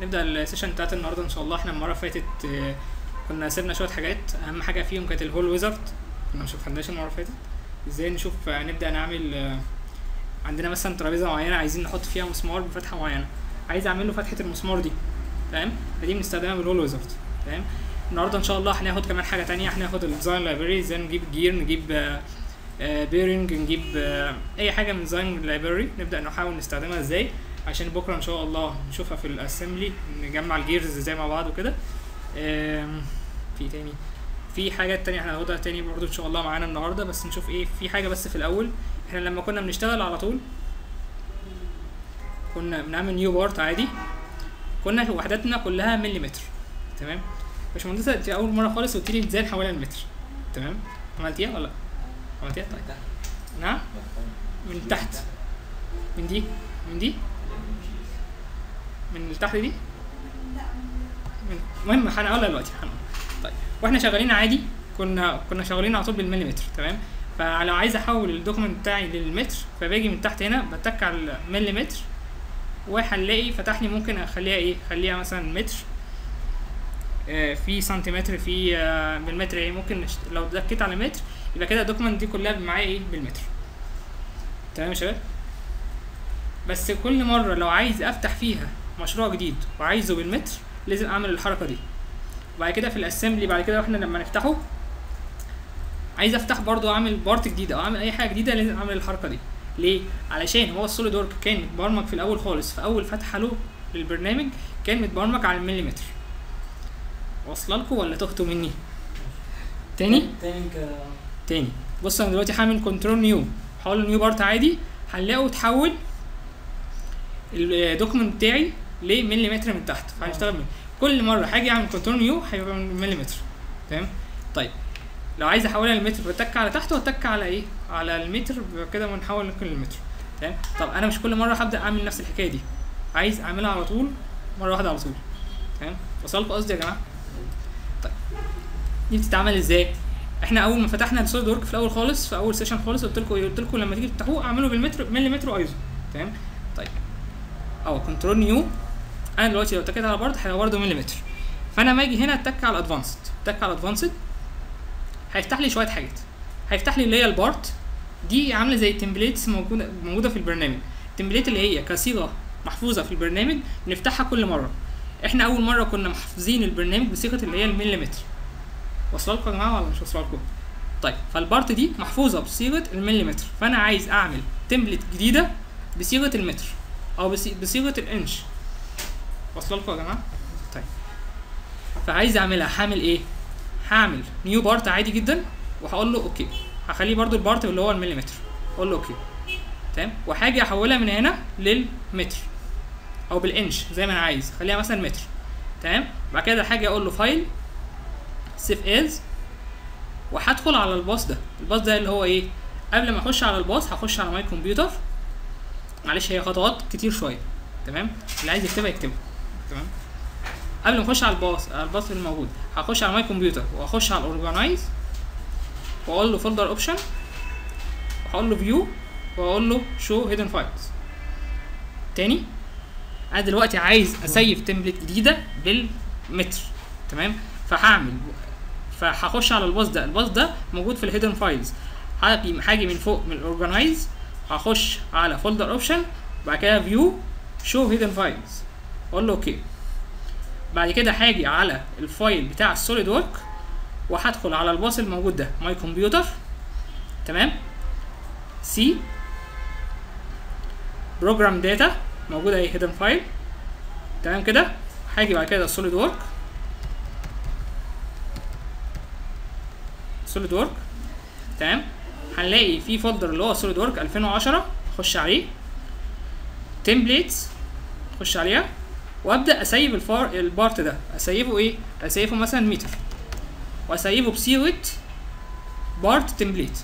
نبدأ ال session بتاعت النهارده إن شاء الله. إحنا المرة اللي فاتت آه، كنا سيبنا شوية حاجات. أهم حاجة فيهم كانت ال Hole Wizard. كنا مش خدناش المرة اللي فاتت. إزاي نشوف آه، نبدأ نعمل آه، عندنا مثلا ترابيزة معينة عايزين نحط فيها مسمار بفتحة معينة. عايز أعمل له فتحة المسمار دي. تمام؟ فدي بنستخدمها بال Hole Wizard. تمام؟ النهارده إن شاء الله هناخد كمان حاجة تانية. هناخد ال Design Library إزاي نجيب gear نجيب bearing نجيب أي حاجة من Design Library نبدأ نحاول نستخدمها إزاي؟ عشان بكرة إن شاء الله نشوفها في ال assembly نجمع ال gears إزاي مع بعض وكده. في تاني في حاجات تانية هناخدها تاني برضو إن شاء الله معانا النهارده بس نشوف إيه في حاجة بس في الأول. إحنا لما كنا بنشتغل على طول كنا بنعمل new part عادي. كنا وحداتنا كلها مليمتر تمام؟ باشمهندسة انت أول مرة خالص قلت لي إزاي نحولها لمتر تمام؟ عملتيها ولا لأ؟ عملتيها؟ طيب. نعم. من تحت. من دي؟ من دي؟ من اللي تحت دي المهم هنقولها دلوقتي هنقول طيب وإحنا شغالين عادي كنا كنا شغالين على طول بالمليمتر تمام؟ فلو عايز احول ال document بتاعي للمتر فباجي من تحت هنا بتك على المليمتر وهنلاقي فتح لي ممكن اخليها إيه؟ اخليها مثلا متر آه، في سنتيمتر في آه، بالمتر إيه ممكن لو تكيت على متر يبقى كده ال document دي كلها معايا إيه؟ بالمتر. تمام يا شباب؟ بس كل مرة لو عايز افتح فيها مشروع جديد وعايزه بالمتر لازم أعمل الحركة دي. وبعد كده في ال assembly بعد كده وإحنا لما نفتحه عايز أفتح برضو أعمل part جديد أو أعمل أي حاجة جديدة لازم أعمل الحركة دي. ليه؟ علشان هو ال SolidWorks كان متبرمج في الأول خالص في أول فتحة له للبرنامج كان متبرمج على المليمتر. واصلة لكم ولا تهتوا مني؟ تاني؟ تاني بص أنا دلوقتي هعمل control new هحول new part عادي هنلاقوا اتحول ال document بتاعي لمليمتر من تحت؟ فهنشتغل من كل مرة هاجي أعمل control new هيبقى من مليمتر. تمام؟ طيب لو عايز احولها للمتر بتك على تحت وأتك على إيه؟ على المتر كده ونحول ممكن للمتر. تمام؟ طب أنا مش كل مرة هبدأ أعمل نفس الحكاية دي. عايز أعملها على طول مرة واحدة على طول. تمام؟ وصلكوا قصدي يا جماعة؟ طيب دي بتتعمل إزاي؟ إحنا أول ما فتحنا ال SolidWorks في الأول خالص في أول session خالص قلت لكم قلت لكم لما تيجي تفتحوه اعملوا بالمتر مليمتر وأيزو. تمام؟ طيب أو control new أنا دلوقتي لو اتكيت على part هيبقى برضه مليمتر. فانا لما أجي هنا اتك على advanced اتك على advanced هيفتح لي شوية حاجات. هيفتح لي اللي هي ال part دي عاملة زي ال templates موجوده موجودة في البرنامج. ال template اللي هي كصيغة محفوظة في البرنامج بنفتحها كل مرة. إحنا أول مرة كنا محفوظين البرنامج بصيغة اللي هي المليمتر. واصله لكم يا جماعة ولا مش واصله لكم؟ طيب فال part دي محفوظة بصيغة المليمتر. فأنا عايز أعمل template جديدة بصيغة المتر أو بصي- بصيغة الإنش. واصله لكم يا جماعة؟ طيب. فعايز أعملها. هعمل إيه؟ هعمل new part عادي جدا وهقول له okay. هخليه برضو ال part اللي هو المليمتر. أقول له okay. تمام؟ وهاجي أحولها من هنا للمتر. أو بالإنش زي ما أنا عايز. خليها مثلا متر. تمام؟ بعد كده هاجي أقول له file save as وهدخل على ال path ده. ال path ده اللي هو إيه؟ قبل ما أخش على ال path هخش على My Computer معلش هي خطوات كتير شوية. تمام؟ اللي عايز يكتبها يكتبها. تمام؟ قبل ما اخش على ال path على ال path اللي موجود هخش على My Computer واخش على ال organize وأقول له folder option واقول له view وأقول له show hidden files تاني أنا دلوقتي عايز أ save template جديدة بالمتر تمام؟ فهعمل فهخش على ال path ده ال path ده موجود في ال hidden files هاجي من فوق من ال organize هخش على folder option بعد كده view show hidden files أقول له okay. بعد كده هاجي على ال file بتاع ال SolidWorks وهدخل على ال path الموجود ده My Computer. تمام؟ C Program Data موجوده أهي hidden file تمام كده؟ هاجي بعد كده ال SolidWorks. SolidWorks. تمام؟ هنلاقي في فولدر اللي هو SolidWorks 2010 اخش عليه. templates اخش عليها. وابدأ أسيب الفار ال part ده. أسيبه إيه؟ أسيبه مثلا متر وأسيبه بصيغه part template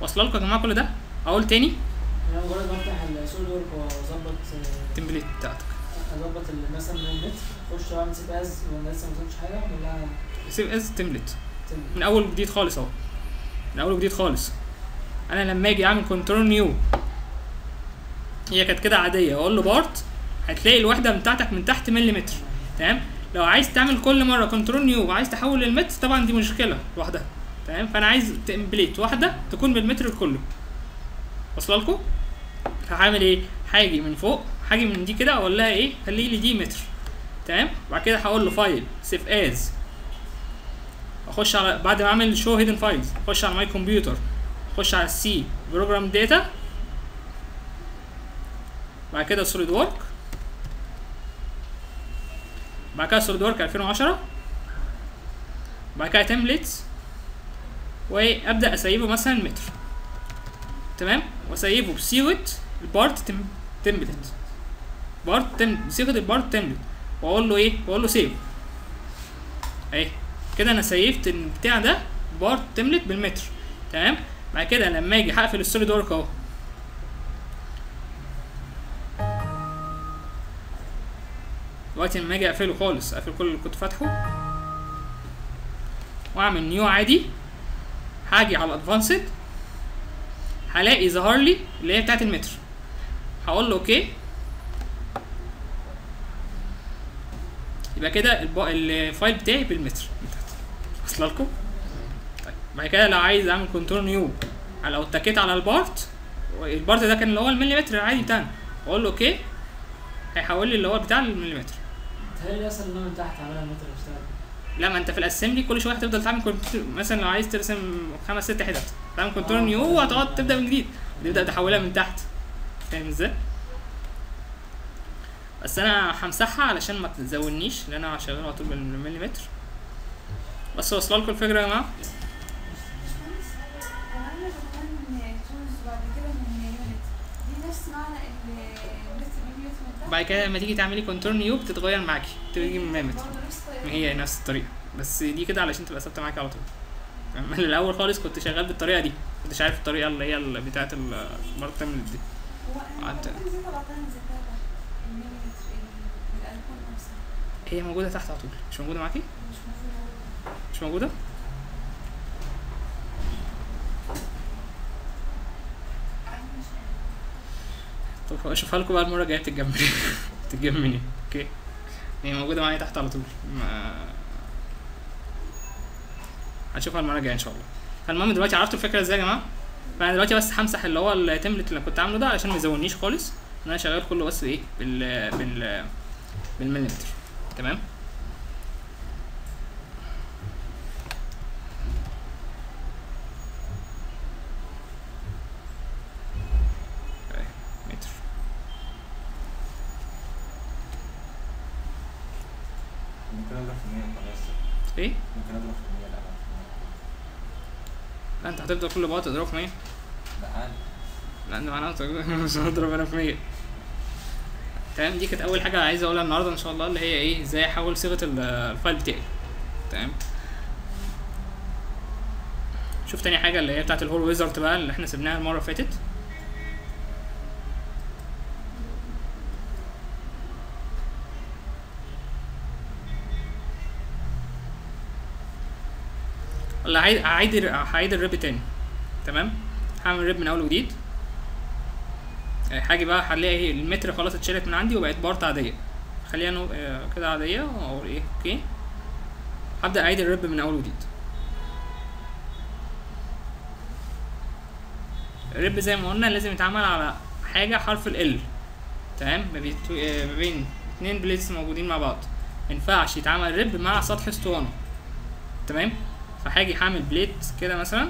واصلة لكم يا جماعة كل ده؟ أقول تاني؟ أنا مجرد ما أفتح ال SolidWorks وأظبط ال template بتاعتك. أظبط مثلا النت أخش اعمل save as وأنا لسه ما وصلتش حاجة لها save as template تم. من أول وجديد خالص أهو. من أول وجديد خالص. أنا لما أجي أعمل control new هي كانت كده عادية. أقول له part هتلاقي الوحدة بتاعتك من تحت مليمتر. تمام؟ لو عايز تعمل كل مرة control new وعايز تحول للمتر طبعا دي مشكلة لوحدها. تمام؟ فأنا عايز template واحدة تكون بالمتر كله. واصلة لكم؟ هعمل إيه؟ هاجي من فوق هاجي من دي كده أقول لها إيه؟ خلي لي دي متر. تمام؟ بعد كده هقول له file save as أخش على بعد ما أعمل show hidden files أخش على my computer أخش على ال C program data بعد كده SolidWorks بعد كده SolidWorks 2010 بعد كده templates وأبدأ أسيبه مثلا متر. تمام؟ وأسيبه بصيغة ال part تم... template part تم بصيغة ال part template وأقول له إيه؟ وأقول له save أهي. كده أنا save ت البتاع ده part template بالمتر. تمام؟ بعد كده لما أجي هقفل ال SolidWorks أهو. دلوقتي لما أجي اقفله خالص اقفل كل اللي كنت فاتحه واعمل new عادي هاجي على advanced هلاقي ظهر لي اللي هي بتاعت المتر. هقول له okay يبقى كده ال file بتاعي بالمتر. وصل لكم؟ طيب بعد كده لو عايز اعمل control new لو اتكيت على ال part ال part ده كان اللي هو المليمتر العادي بتاعنا. أقول له okay هيحول لي اللي هو بتاع المليمتر. تهيألي أصلا إن أنا من تحت عاملها متر اشتغل لا ما أنت في ال assembly كل شوية هتفضل تعمل control مثلا لو عايز ترسم خمس ست حتت تعمل control new وهتقعد تبدأ من جديد. تبدا تحولها من تحت. فاهم إزاي؟ بس أنا همسحها علشان ما تزودنيش لأن أنا شغال على طول بالمليمتر. بس واصلة لكم الفكرة يا جماعة؟ باشمهندس، بعد كده لما تيجي تعملي كنترول نيو بتتغير معاكي. تيجي من مليمتر برضه نفس الطريقة. ما هي نفس الطريقة. بس دي كده علشان تبقى ثابتة معاكي على طول؟ أنا الأول خالص كنت شغال بالطريقة دي. كنتش عارف الطريقة اللي هي بتاعه البارت دي هو أنا قعدت- لما نزلت طلعتها نزلتها تحت المليمتر ال- الالكون نفسها هي موجودة تحت على طول. مش موجودة معاكي؟ مش موجودة أنا مش طب أشوفها لكم بقى المرة الجاية تتجمعي تتجمعي أوكي. هي موجودة معايا تحت على طول. ما هنشوفها المرة الجاية إن شاء الله. فالمهم دلوقتي عرفتوا الفكرة إزاي يا جماعة؟ فانا دلوقتي بس همسح اللي هو التمبلت اللي كنت عامله ده علشان ما يزودنيش خالص. ان أنا شغال كله بس إيه؟ بال بال بالمليمتر تمام أهي، متر ممكن أضرب في 100 خلاص. إيه؟ ممكن أضرب في 100 لا لا أنت هتفضل كل بقى تضرب في 100 لا عادي. لا ده معناه مش هضرب أنا في 100 تمام دي كانت أول حاجة عايز أقولها النهارده إن شاء الله اللي هي إيه إزاي أحول صيغة ال- الفايل بتاعي. تمام؟ شوف تاني حاجة اللي هي بتاعت ال hole wizard بقى اللي إحنا سيبناها المرة اللي فاتت. ولا هعيد هعيد هعيد ال rib تاني. تمام؟ هعمل rib من أول وجديد. آه، هاجي بقى هلاقي إيه المتر خلاص اتشالت من عندي وبقت part عادية. خليها no... آه، كده عادية. واقول إيه okay. هبدأ أعيد ال rib من أول وجديد. ال rib زي ما قلنا لازم يتعمل على حاجة حرف L. تمام؟ ما بين آه، اتنين plates موجودين مع بعض. مينفعش يتعمل rib مع سطح اسطوانة. تمام؟ فهاجي هعمل plate كده مثلا.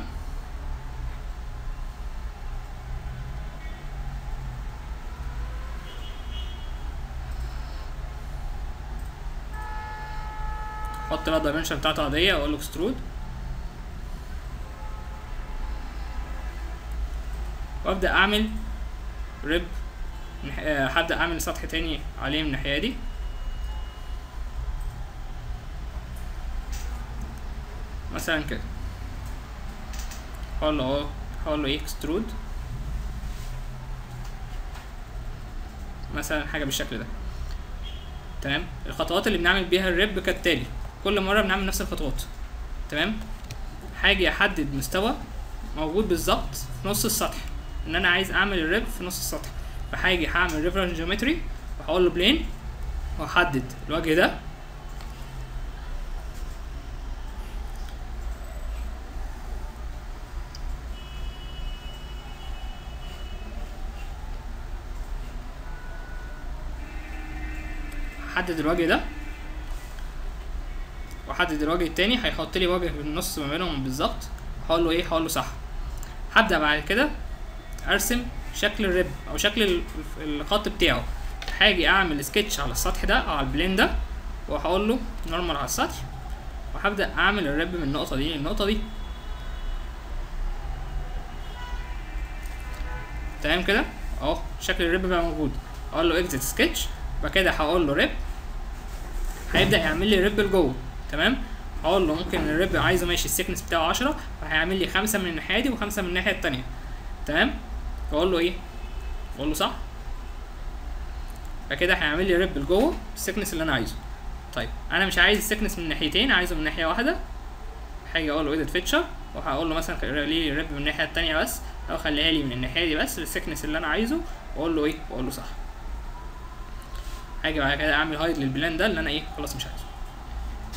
أحط بقى ال dimension بتاعته عادية واقول له extrude وابدأ أعمل rib آه، هبدأ أعمل سطح تاني عليه من الناحية دي. مثلا كده. هقول له اهو هقول له extrude مثلا حاجة بالشكل ده. تمام؟ الخطوات اللي بنعمل بيها ال rib كالتالي. كل مرة بنعمل نفس الخطوات. تمام؟ هاجي أحدد مستوى موجود بالظبط في نص السطح. إن أنا عايز أعمل ال rib في نص السطح. فهاجي هعمل reference geometry وهقول له plane وأحدد الوجه ده احدد الوجه ده. وأحدد الوجه التاني هيحط لي وجه في النص ما بينهم بالظبط. هقول له إيه؟ هقول له صح. هبدأ بعد كده أرسم شكل ال rib أو شكل ال- الخط بتاعه. هاجي أعمل سكتش على السطح ده أو على ال plane ده وهقول له normal على السطح. وهبدأ أعمل ال rib من النقطة دي للنقطة دي. تمام كده؟ أهو شكل ال rib بقى موجود. أقول له exit sketch بعد كده هقول له rib هيبدأ يعمل لي rib لجوه تمام؟ هقول له ممكن ال rib عايزة ماشي ال thickness بتاعه 10 فهيعمل لي خمسة من الناحية دي وخمسة من الناحية التانية تمام؟ أقول له إيه؟ أقول له صح؟ فكده هيعمل لي rib لجوه ال thickness اللي أنا عايزه. طيب أنا مش عايز ال thickness من الناحيتين عايزه من ناحية واحدة. هاجي أقول له edit feature وهقول له مثلا ليه rib من الناحية التانية بس أو خليها لي من الناحية دي بس ال thickness اللي أنا عايزه. واقول له إيه؟ واقول له صح. هاجي بعد كده أعمل hide لل plane ده اللي أنا إيه خلاص مش عايزه.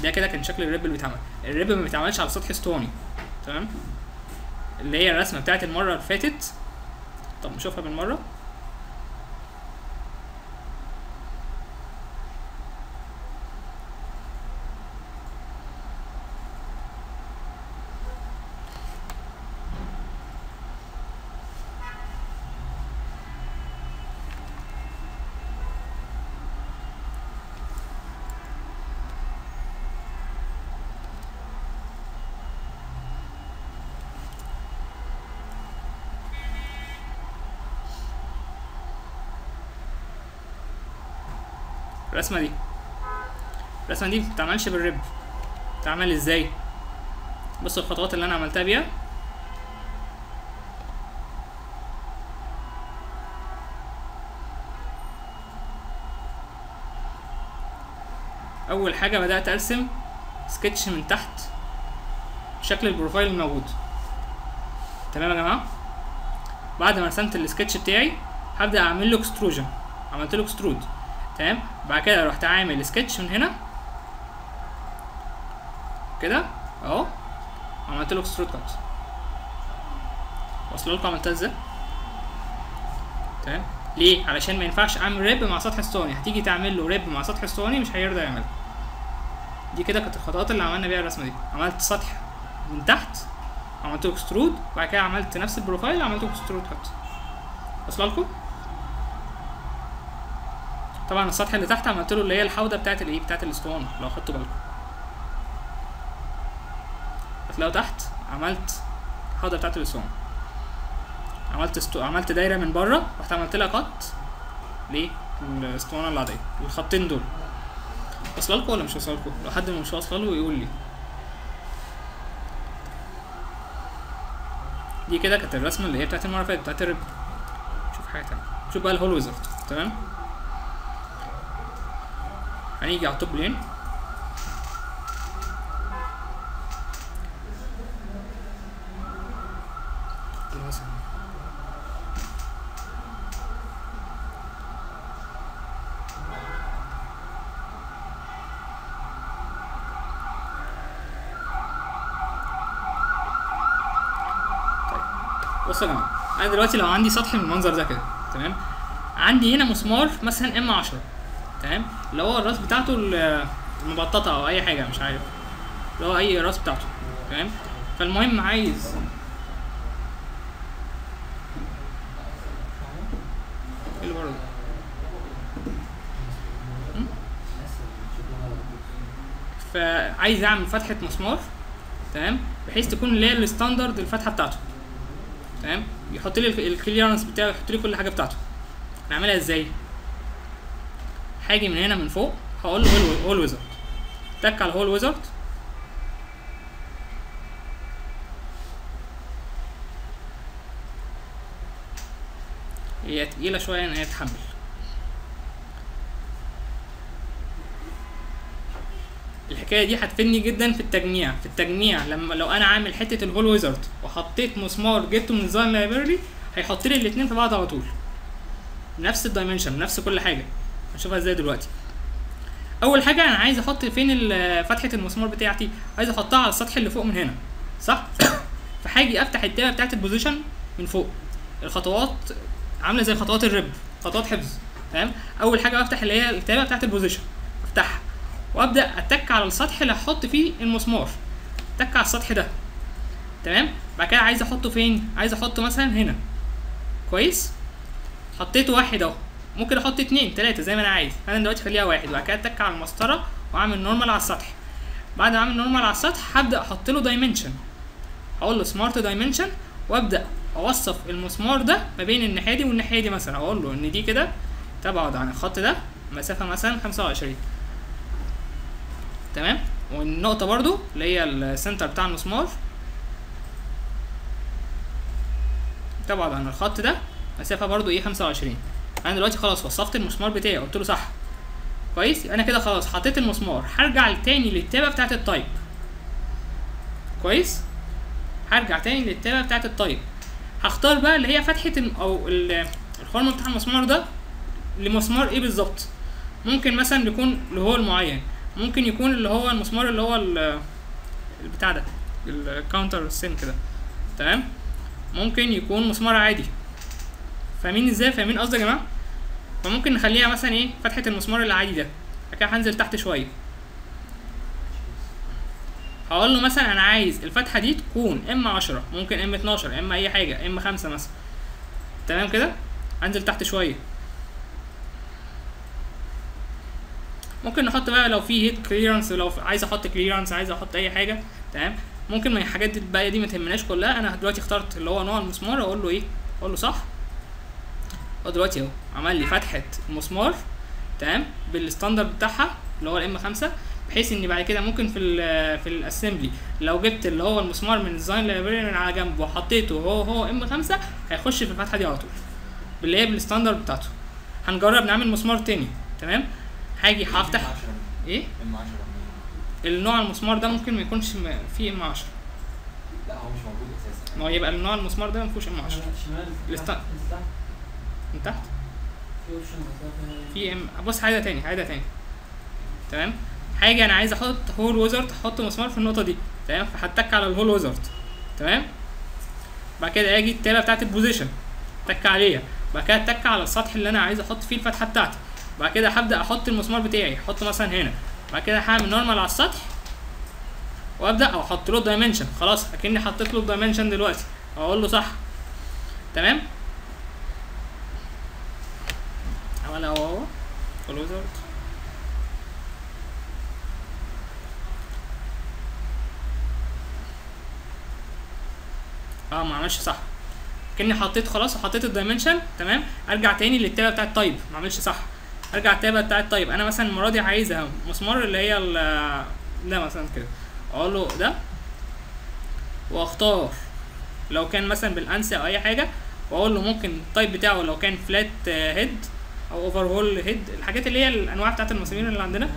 ده كده كان شكل ال rib اللي بيتعمل. ال rib ما بيتعملش على سطح اسطواني تمام؟ اللي هي الرسمة بتاعت المرة اللي فاتت. طب نشوفها بالمرة. الرسمة دي. الرسمة دي مبتتعملش بال rib. بتتعمل إزاي؟ بصوا الخطوات اللي أنا عملتها بيها. أول حاجة بدأت أرسم سكتش من تحت شكل ال profile الموجود. تمام يا جماعة؟ بعد ما رسمت السكتش بتاعي هبدأ أعمل له extrusion عملت له extrude تمام؟ بعد كده رحت عامل سكتش من هنا. كده اهو. عملت له extrude cut واصل لكم عملتها إزاي؟ تمام. ليه؟ علشان ما ينفعش اعمل rib مع سطح اسطواني هتيجي تعمل له rib مع سطح اسطواني مش هيرضى يعملها. دي كده كانت الخطوات اللي عملنا بيها الرسمة دي. عملت سطح من تحت عملت extrude بعد كده عملت نفس ال profile عملت extrude cut واصله لكم؟ طبعا السطح اللي تحت عملت له اللي هي الحوضة بتاعت الإيه؟ بتاعت الاسطوانه لو خدتوا بالكم. هتلاقوا تحت عملت الحوضة بتاعت الاسطوانه عملت استو... عملت دايرة من بره رحت عملت لها cut ليه الاسطوانه العادية الخطين دول. واصلة لكم ولا مش واصلة لكم؟ لو حد مش واصلة له يقول لي. دي كده كانت الرسمة اللي هي بتاعت المرة اللي فاتت بتاعت الرب شوف حاجة تانية. شوف بقى الهول ويزرد. تمام؟ هنيجي على التوب لين بصوا يا جماعة أنا دلوقتي لو عندي سطح من المنظر ده كده تمام؟ عندي هنا مسمار مثلا ام 10 تمام؟ اللي هو الراس بتاعته ال- المبططة أو أي حاجة مش عارف. اللي هو أي راس بتاعته تمام فالمهم عايز إيه اللي? فعايز أعمل فتحة مسمار تمام؟ بحيث تكون اللي هي ال standard الفتحة بتاعته تمام؟ يحط لي ال clearance بتاعه يحط لي كل حاجة بتاعته. نعملها إزاي؟ هاجي من هنا من فوق هقول له hole wizard تك على hole wizard هي تقيلة شوية إن هي تحمل. الحكاية دي هتفيدني جدا في التجميع. في التجميع لما لو أنا عامل حتة ال hole wizard وحطيت مسمار جبته من design library هيحط لي الاثنين في بعض على طول. نفس ال dimension نفس كل حاجة. هنشوفها إزاي دلوقتي. أول حاجة أنا عايز أحط فين فتحة المسمار بتاعتي؟ عايز أحطها على السطح اللي فوق من هنا صح؟ فهاجي أفتح التابه بتاعت ال position من فوق. الخطوات عاملة زي خطوات ال rib خطوات حفظ تمام؟ أول حاجة بفتح اللي هي التابه بتاعت ال position أفتحها. وأبدأ أتك على السطح اللي هحط فيه المسمار. أتك على السطح ده تمام؟ بعد كده عايز أحطه فين؟ عايز أحطه مثلا هنا. كويس؟ حطيت واحد أهو. ممكن أحط اتنين تلاتة زي ما أنا عايز. أنا دلوقتي خليها واحد وبعد كده اتك على المسطرة واعمل normal على السطح. بعد ما اعمل normal على السطح هبدأ أحط له dimension هقول له smart dimension وابدأ اوصف المسمار ده ما بين الناحية دي والناحية دي مثلا. أقول له ان دي كده تبعد عن الخط ده مسافة مثلا 25 تمام؟ والنقطة برضو اللي هي ال center بتاع المسمار. تبعد عن الخط ده مسافة برضو إيه 25 أنا دلوقتي خلاص وصفت المسمار بتاعي قلت له صح. كويس؟ أنا كده خلاص حطيت المسمار. هرجع تاني للتابة بتاعت ال type. كويس؟ هرجع تاني للتابة بتاعت ال type. هختار بقى اللي هي فتحة أو ال- الخرم بتاع المسمار ده لمسمار إيه بالظبط؟ ممكن مثلا يكون ل hole معين ممكن يكون اللي هو المسمار اللي هو ال- البتاع ده ال counter sink كده. تمام؟ ممكن يكون مسمار عادي. فاهمين إزاي؟ فاهمين قصدي يا جماعة؟ فممكن نخليها مثلا إيه فتحة المسمار العادي ده. كده هنزل تحت شوية. هقول له مثلا أنا عايز الفتحة دي تكون M 10 ممكن M 12 M أي حاجة M 5 مثلا. تمام كده؟ انزل تحت شوية. ممكن نحط بقى لو في head clearance لو عايز أحط clearance عايز أحط أي حاجة. تمام؟ ممكن من الحاجات دي الباقيه دي ما تهمناش كلها. أنا دلوقتي اخترت اللي هو نوع المسمار أقول له إيه؟ أقول له صح. هو دلوقتي اهو عمل لي فتحة المسمار تمام بال standard بتاعها اللي هو ال M 5 بحيث ان بعد كده ممكن في ال في ال assembly لو جبت اللي هو المسمار من ال design library من على جنب وحطيته هو هو M 5 هيخش في الفتحة دي على طول باللي هي بال standard بتاعته. هنجرب نعمل مسمار تاني تمام؟ هاجي هفتح إيه؟ M 10 النوع المسمار ده ممكن ما يكونش فيه M 10 لا هو مش موجود أساسا. ما هو يبقى النوع المسمار ده ما فيهوش M 10 شمال الاست- تحت تحت من تحت. في ام بص حاجة تاني حاجة تاني. تمام؟ حاجة أنا عايز أحط hole wizard أحط مسمار في النقطة دي. تمام؟ فهتك على ال hole wizard تمام؟ بعد كده أجي التابه بتاعت ال position اتك عليها. بعد كده اتك على السطح اللي أنا عايز أحط فيه الفتحة بتاعتي. بعد كده هبدأ أحط المسمار بتاعي. احطه مثلا هنا. بعد كده هعمل normal على السطح. وأبدأ أو أحط له dimension خلاص أكني حطيت له ال dimension دلوقتي. أقول له صح. تمام؟ عملها اهو اهو hole wizard آه ما عملش صح. كأني حطيت خلاص وحطيت ال dimension تمام؟ ارجع تاني للتابة بتاعت type ما عملش صح. ارجع التابة بتاعت type أنا مثلا المرة دي عايزها مسمار اللي هي ال- ده مثلا كده. أقول له ده واختار. لو كان مثلا بال ANSI أو أي حاجة وأقول له ممكن ال type بتاعه لو كان flat head أو oval head الحاجات اللي هي الأنواع بتاعت المسامير اللي عندنا.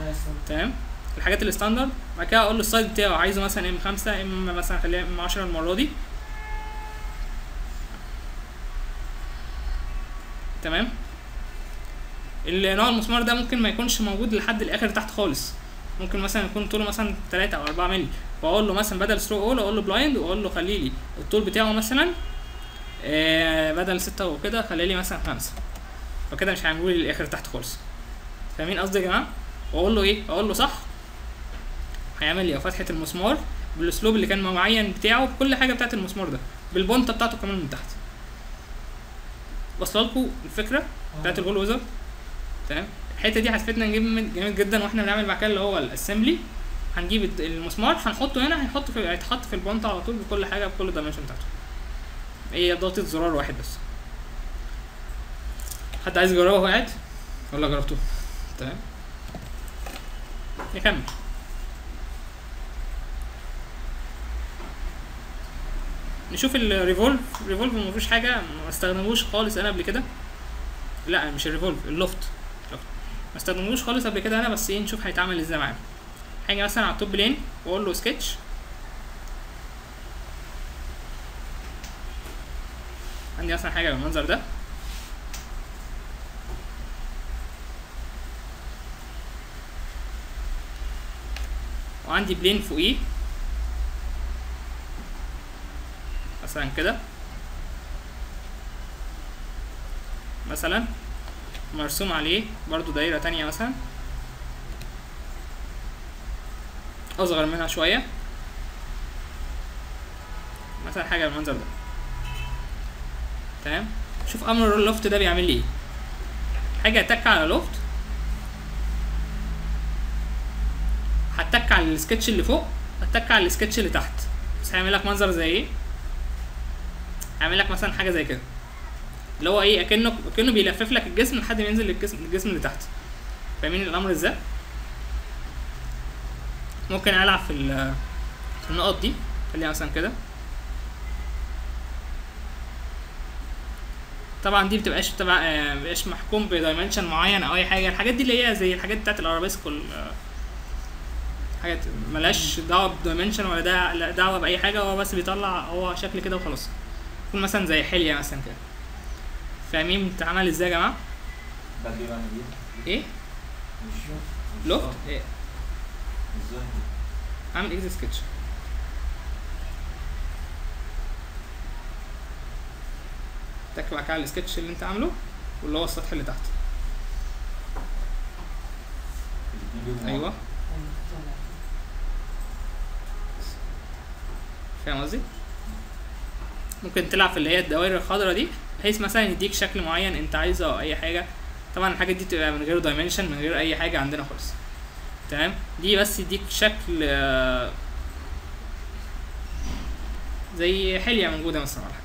تمام؟ الحاجات ال standard بعد كده أقول له ال size بتاعه عايزه مثلا M 5 M مثلا خليها M 10 المرة دي. تمام؟ النوع المسمار ده ممكن ما يكونش موجود لحد الآخر تحت خالص. ممكن مثلا يكون طوله مثلا 3 أو 4 مللي. فأقول له مثلا بدل through all أقول له blind وأقول له خلي لي. الطول بتاعه مثلا آه بدل 6 وكده خلي لي مثلا 5 فكده مش هيعملوا لي الآخر تحت خالص. فاهمين قصدي يا جماعة؟ وأقول له إيه؟ أقول له صح. هيعمل لي فتحة المسمار بالأسلوب اللي كان معين بتاعه بكل حاجة بتاعت المسمار ده. بالبونطة بتاعته كمان من تحت. واصله لكم الفكرة بتاعت الهول ويزر؟ تمام؟ الحتة دي هتفيدنا جامد جامد جدا وإحنا بنعمل بعد كده اللي هو الأسمبلي. هنجيب المسمار هنحطه هنا هيحط في هيتحط في البونطة على طول بكل حاجة بكل الدايمنشن بتاعته. هي ضغطة زرار واحد بس. حد عايز يجربه وهو قاعد؟ ولا جربته تمام. نكمل. نشوف ال revolve ال revolve ما فيهوش حاجة. ما استخدموش خالص أنا قبل كده. لا مش ال revolve ال loft. ما استخدموش خالص قبل كده أنا بس إيه نشوف هيتعمل إزاي معانا. حاجة مثلا على ال top plane وأقول له سكتش عندي مثلا حاجة بالمنظر ده. وعندي بلين فوقيه مثلا كده. مثلا مرسوم عليه برضو دايرة تانية مثلا. أصغر منها شوية. مثلا حاجة بالمنظر ده. تمام؟ شوف أمر اللوفت ده بيعمل لي إيه حاجة أتك على لوفت هتك على السكتش اللي فوق هتك على السكتش اللي تحت. بس هيعمل لك منظر زي إيه؟ هيعمل لك مثلا حاجة زي كده. اللي هو إيه؟ أكنه أكنه بيلفف لك الجسم لحد ما ينزل للجسم الجسم اللي تحت. فاهمين الأمر إزاي؟ ممكن ألعب في ال- في النقط دي. خليها مثلا كده. طبعا دي بتبقاش تبع آه، مبقاش محكوم ب dimension معين أو أي حاجة. الحاجات دي اللي هي زي الحاجات بتاعت الأرابيسك حاجات ملهاش دعوة بدايمنشن ولا دعوة بأي حاجة هو بس بيطلع هو شكل كده وخلاص. يكون مثلا زي حلية مثلا كده. فاهمين بتتعمل إزاي يا جماعة؟ كده إيه؟ إيه لوفت. إيه. اعمل اكزit سكتش تك بقى على السكتش اللي أنت عامله واللي هو السطح اللي تحت. أيوه بعض. فاهم قصدي؟ ممكن تلعب في اللي هي الدوائر الخضراء دي بحيث مثلا يديك شكل معين أنت عايزه أو أي حاجة. طبعا الحاجات دي تبقى من غير دايمنشن من غير أي حاجة عندنا خالص. تمام؟ دي بس يديك شكل آه، زي حلية موجودة مثلا ولا حاجة.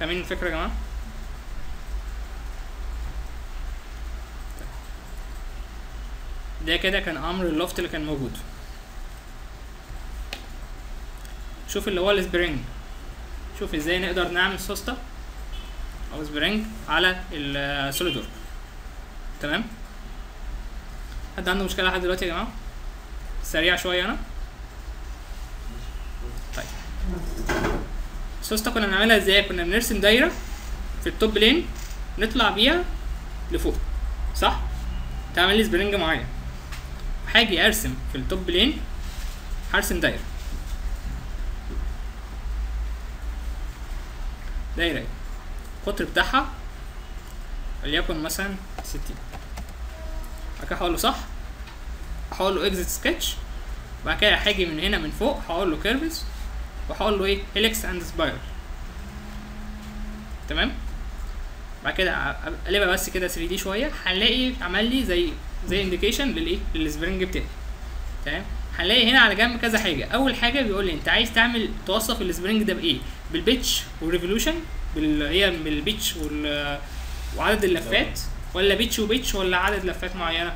فاهمين الفكرة يا جماعة؟ ده كده كان أمر ال loft اللي كان موجود. شوف اللي هو ال spring. شوف إزاي نقدر نعمل سوسته أو spring على ال SolidWorks. تمام؟ حد عنده مشكلة لحد دلوقتي يا جماعة؟ سريع شوية أنا. طيب. السوسته كنا بنعملها إزاي؟ كنا بنرسم دايرة في التوب لين نطلع بيها لفوق. صح؟ تعمل لي spring معين. هاجي أرسم في ال top plane هرسم دايرة. دايرة. القطر بتاعها وليكن مثلا ستين. بعد كده هقول له صح؟ هقول له exit sketch بعد كده هاجي من هنا من فوق هقول له curves وهقول له إيه؟ helix and spiral تمام؟ بعد كده أقلبها بس كده 3 دي شوية. هنلاقي عمل لي زي زي indication للإيه؟ لل spring بتاعي. تمام؟ هنلاقي هنا على جنب كذا حاجة. أول حاجة بيقول لي أنت عايز تعمل توصف ال spring ده بإيه؟ بال pitch وال revolution؟ بال هي بال pitch وال وعدد اللفات؟ ولا pitch و pitch ولا عدد لفات معينة؟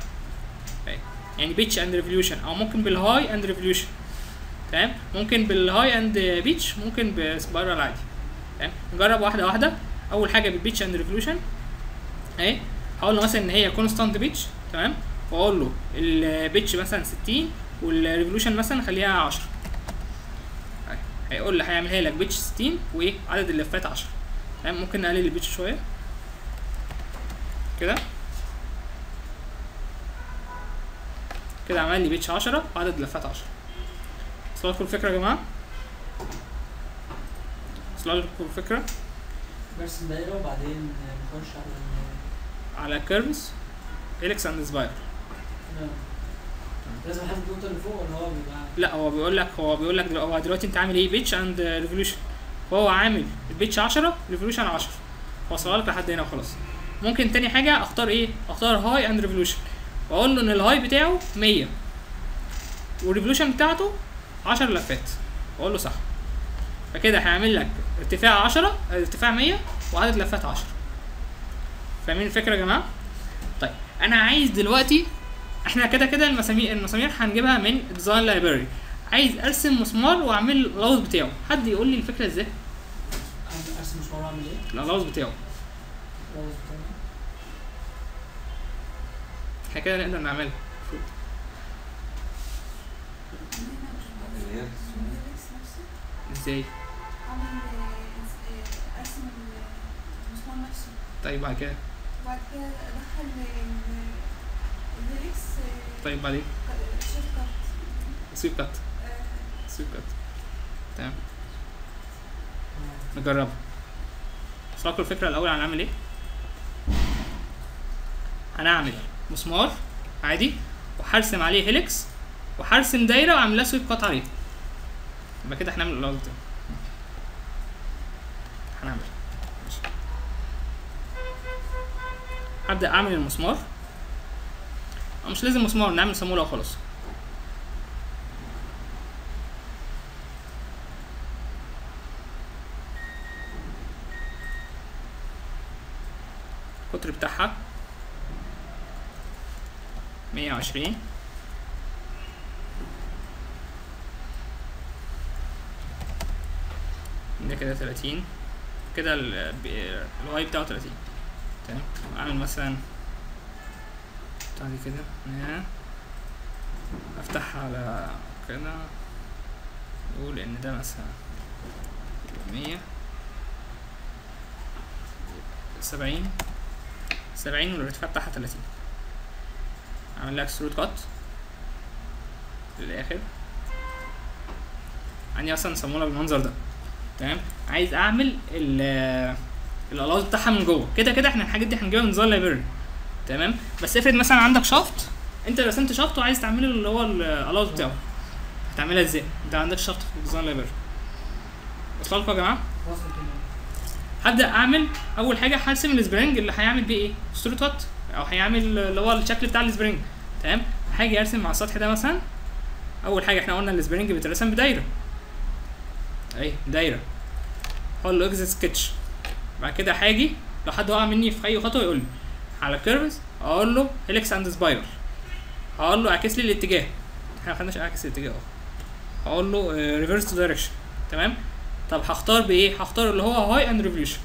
أهي. يعني pitch and revolution أو ممكن بال height and revolution تمام. ممكن بال height and pitch ممكن ب spiral عادي. تمام. نجرب واحدة واحدة. أول حاجة بال pitch and revolution أهي. هقول له مثلا إن هي constant pitch. تمام. وأقول له ال pitch مثلا 60 وال revolution مثلا خليها 10 أهي. هيقول لي هيعملها لك pitch 60 وايه عدد اللفات 10 تمام؟ ممكن نقلل ال pitch شوية. كده؟ كده عمل لي pitch 10 وعدد لفات 10 وصل لكم الفكرة يا جماعة. وصل لكم الفكرة برسم دايرة وبعدين نخش على على curves helix and spiral تمام. لازم احدد النقطة اللي فوق ولا هو بيبقى لا هو بيقول لك هو بيقول لك هو دلوقتي انت عامل إيه؟ pitch and revolution. هو عامل ال pitch 10 revolution 10 وصلها لك لحد هنا وخلاص. ممكن تاني حاجة اختار إيه؟ اختار height and revolution واقول له إن الهاي بتاعه 100 وال revolution بتاعته 10 لفات. واقول له صح. فكده هيعمل لك ارتفاع 10 ارتفاع 100 وعدد لفات 10 فاهمين الفكرة يا جماعة؟ طيب أنا عايز دلوقتي إحنا كده كده المسامير المسامير هنجيبها من design library عايز ارسم مسمار واعمل الألاووظ بتاعه. حد يقول لي الفكرة إزاي؟ ارسم مسمار اعمل إيه؟ الألاووظ بتاعه. إحنا كده نقدر نعملها. إزاي؟ آه، ارسم المسمار نفسه. طيب بعد كده؟ وبعد كده أدخل طيب بعدين sweep cut sweep cut تمام. نجربها. وصلكوا الفكرة الأول هنعمل إيه؟ هنعمل مسمار عادي وهرسم عليه helix وهرسم دايرة وأعمل لها sweep cut عليه. يبقى كده هنعمل الأول ده هنعمل. ماشي. هبدأ أعمل المسمار. مش لازم مسمار نعمل صامولة وخلاص القطر بتاعها. مية وعشرين. ده كده تلاتين. كده الواي بتاعه تلاتين. تمام. أعمل مثلا بتاع دي كده. أفتحها على كده. نقول إن ده مثلا مية. سبعين. سبعين والارتفاع بتاعها تلاتين. أعمل لها extrude cut للآخر. عندي أصلا صامولة بالمنظر ده. تمام؟ عايز أعمل ال الألاووظ بتاعها من جوه. كده كده إحنا الحاجات دي هنجيبها من design library تمام؟ بس افرض مثلا عندك shaft انت رسمت shaft وعايز تعمله اللي هو الألاووظ بتاعه. هتعملها إزاي؟ انت عندك shaft في الديزاين لايبرري وصل لكم يا جماعة؟ هبدأ أعمل أول حاجة هرسم ال spring اللي هيعمل بيه إيه؟ sweep cut أو هيعمل اللي هو الشكل بتاع ال spring. تمام؟ هاجي أرسم على السطح ده مثلا. أول حاجة إحنا قلنا ال spring بيترسم بدايرة. أهي دايره هقول له exit sketch بعد كده هاجي لو حد وقع مني في أي خطوة يقول لي. على curves أقول له helix and spiral هقول له اعكس لي الاتجاه. إحنا ما خدناش اعكس الاتجاه اهو. هقول له reverse direction تمام؟ طب هختار بإيه؟ هختار اللي هو height and revolution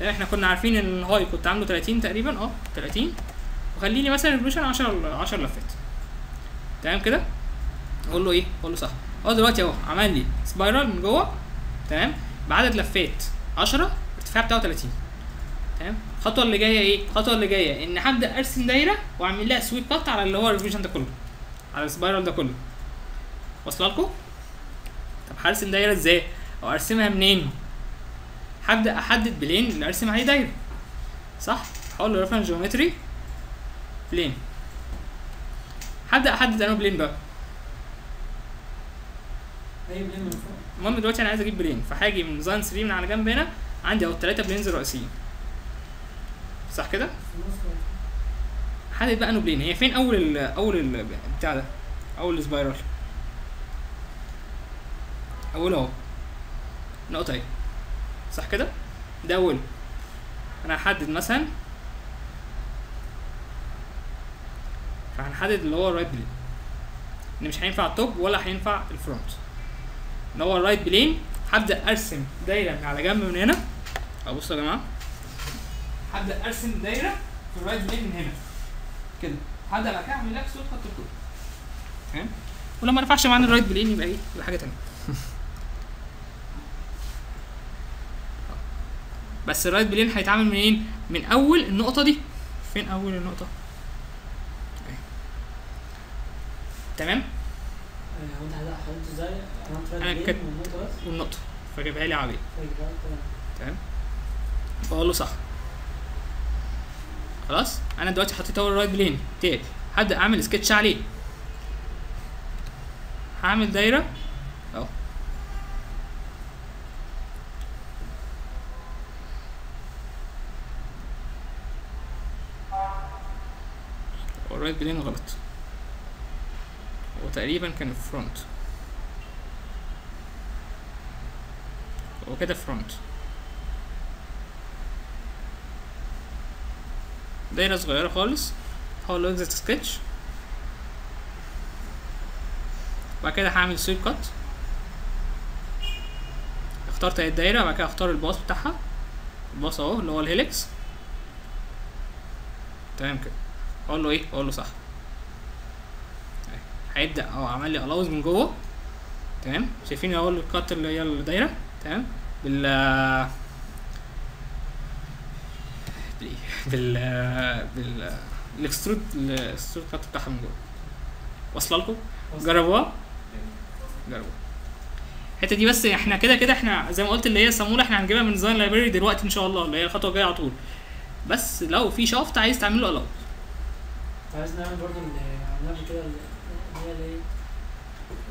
تمام؟ إحنا كنا عارفين إن الهاي كنت عامله 30 تقريبا. آه 30 وخلي لي مثلا revolution 10 10 لفات. تمام كده؟ أقول له إيه؟ أقول له صح. هو دلوقتي أهو عمل لي spiral من جوه. تمام؟ بعدد لفات 10 الارتفاع بتاعه 30 تمام؟ الخطوه اللي جاية إيه؟ الخطوه اللي جاية إن هبدا أرسم دايرة وأعمل لها sweep cut على اللي هو ال revolution ده كله. على ال spiral ده كله. واصلة لكم؟ طب هرسم دايرة إزاي؟ أو أرسمها منين؟ هبدا أحدد plane اللي أرسم عليه دايرة. صح؟ هقول له reference geometry plane هبدا أحدد أنه plane بقى. أي plane المهم دلوقتي أنا عايز أجيب plane فهاجي من design tree من على جنب هنا. عندي أهو الثلاثه planes الرئيسيين صح كده. حدد بقى انه plane هي فين أول ال أول ال بتاع ده؟ أول ال spiral أول أهو. نقطة أهي. صح كده؟ ده أول. أنا هحدد مثلا. فهنحدد اللي هو ال right plane إن مش هينفع ال top ولا هينفع ال front اللي هو ال right plane هبدأ أرسم دايرة على جنب من هنا. أهو بصوا يا جماعة. هبدا أرسم دايرة في ال right plane من هنا. كده. هبدا بعد كده اعمل لك صوت خط الكود. تمام ولما ما نفعش معانا ال right plane يبقى إيه؟ يبقى حاجة تانية. بس ال right plane هيتعامل منين؟ من أول النقطة دي. فين أول النقطة؟ أهي. تمام؟ آه، بلين والنقطة بس؟ والنقطة. فجيبها لي تمام. تمام؟ بقول له صح. خلاص؟ أنا دلوقتي حطيت أول رايت بلين بتاعي هبدأ أعمل سكتش عليه. هعمل دايرة. أهو. هو ال right plane غلط. هو تقريبا كان front هو كده front دايرة صغيرة خالص. هقول له exit sketch. بعد كده هعمل sweep cut اخترت اهي الدايرة بعد كده اختار ال path بتاعها. ال path اهو اللي هو ال helix تمام كده. أقول له إيه؟ أقول له صح. أهي. هيبدأ. آه عمل لي الاوز من جوه. تمام. شايفين اهو ال cut اللي هي الدايرة. تمام. بال بال بال بال ال extrude ال extrude cut بتاعها من جوه. واصلة لكم. جربوها؟ جربوا الحتة دي بس إحنا كده كده إحنا زي ما قلت اللي هي صاموله إحنا هنجيبها من design library دلوقتي إن شاء الله اللي هي الخطوة الجاية على طول. بس لو في shaft عايز تعمل له الاو عايز نعمل برضه قبل كده اللي هي اللي هي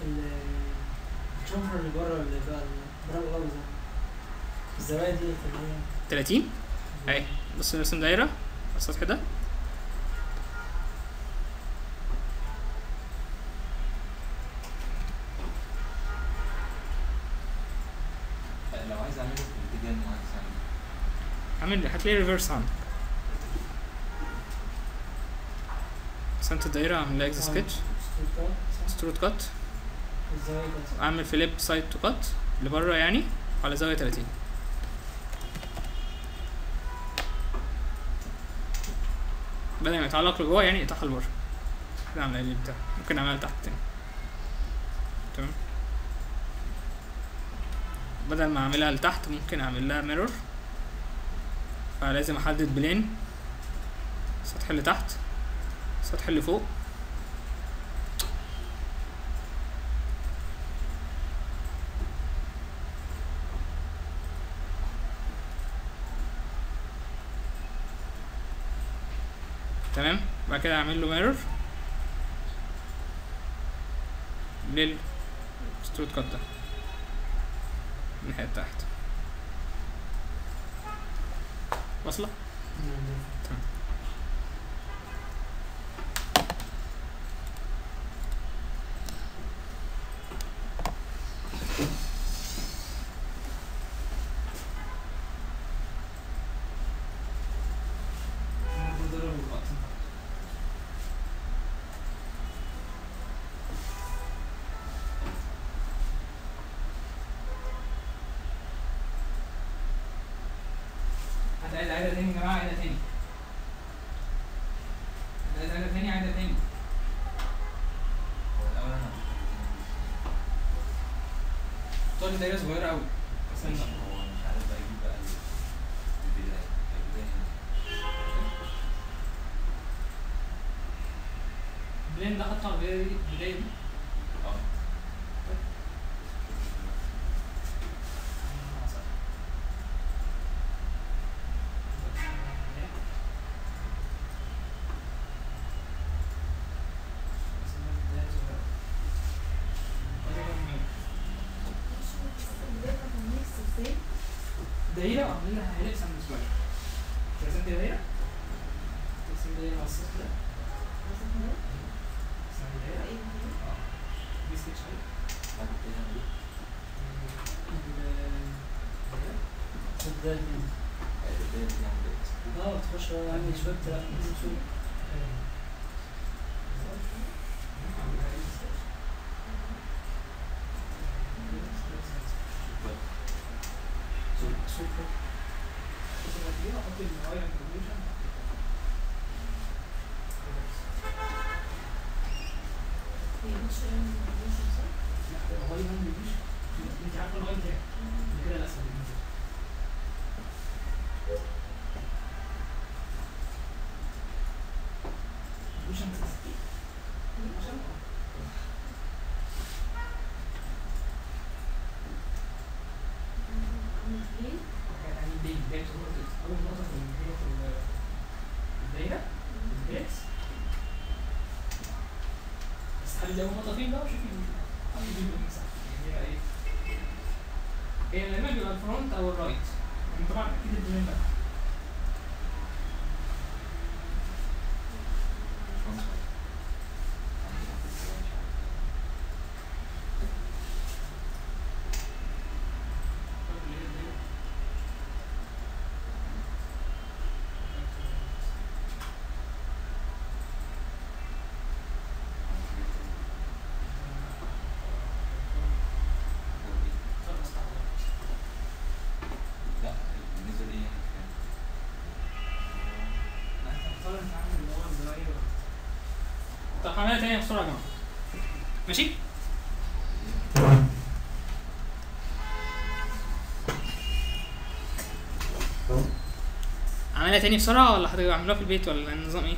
ال- ال chamfer اللي بره اللي بقى بره دي اللي هي 30 اهي بص نرسم دايرة على السطح ده. لو عايز اعمله في الاتجاه اعمل هتلاقي reverse عندك رسمت الدايرة عامل لها exit sketch extrude cut اعمل flip side to cut لبرة يعني على زاوية 30 بدل ما يتعلق لجوه يعني يقطعها لبره كده لي بتاع ممكن أعملها تحت تاني. تمام؟ بدل ما أعملها لتحت ممكن أعمل لها ميرور فلازم أحدد بلين السطح اللي تحت. السطح اللي فوق تمام بعد كده اعمل له mirror لل extrude cut ده الناحية تحت. واصلة؟ تمام حد عايز عايزة تاني يا جماعة عايزة تاني حد عايز عايزة تاني عايزة تاني الأول أنا هو مش عارف بقى يجيب بقى ال- البداية البداية هنا. بلين ده حطه على دي دي وعاملين لها هيلكس عند شوية رسمت دايرة رسم دايرة على السطح ده رسم دايرة آه دي سكتش عليه كده صدقني إيه؟ آه تخش عامل شوية لا خلي اول نقطه فين بقى وشوفي حددي المساحه يعني إيه هي بيبقى الفرونت أو الرايت يعني طبعا أكيد الدومين بقى مش مصر. عندي واحد كده مش عارف. لا بالنسبة لي يعني كان تاني بسرعة يا جماعة ماشي؟ اعملها تاني بسرعة ولا هتعملوها في البيت ولا النظام إيه؟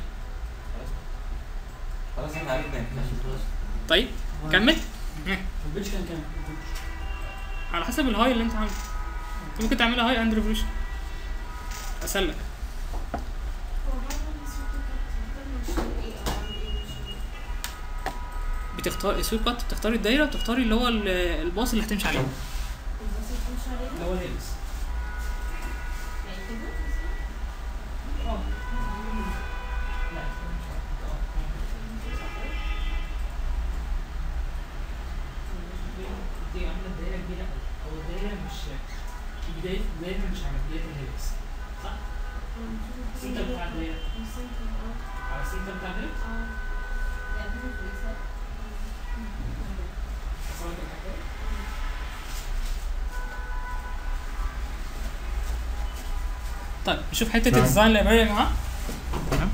خلاص إحنا عرفنا يعني. طيب كمل. ال pitch كان كام؟ على حسب الهاي اللي أنت عامله. ممكن تعملها height and revolution. اسهل بتختار ال sweep cut بتختاري الدايرة وبتختاري اللي هو ال- ال path اللي هتمشي عليه. بس مش عليها اللي هو ال helix يعني كده مثلا آه لا دي عامله الدايره كبيره أو الدايره مش بدايه مش على بدايه ال helix صح؟ ال center بتاع الدايره على ال center بتاع ال helix طيب نشوف حتة نعم. ال design library يا جماعة تمام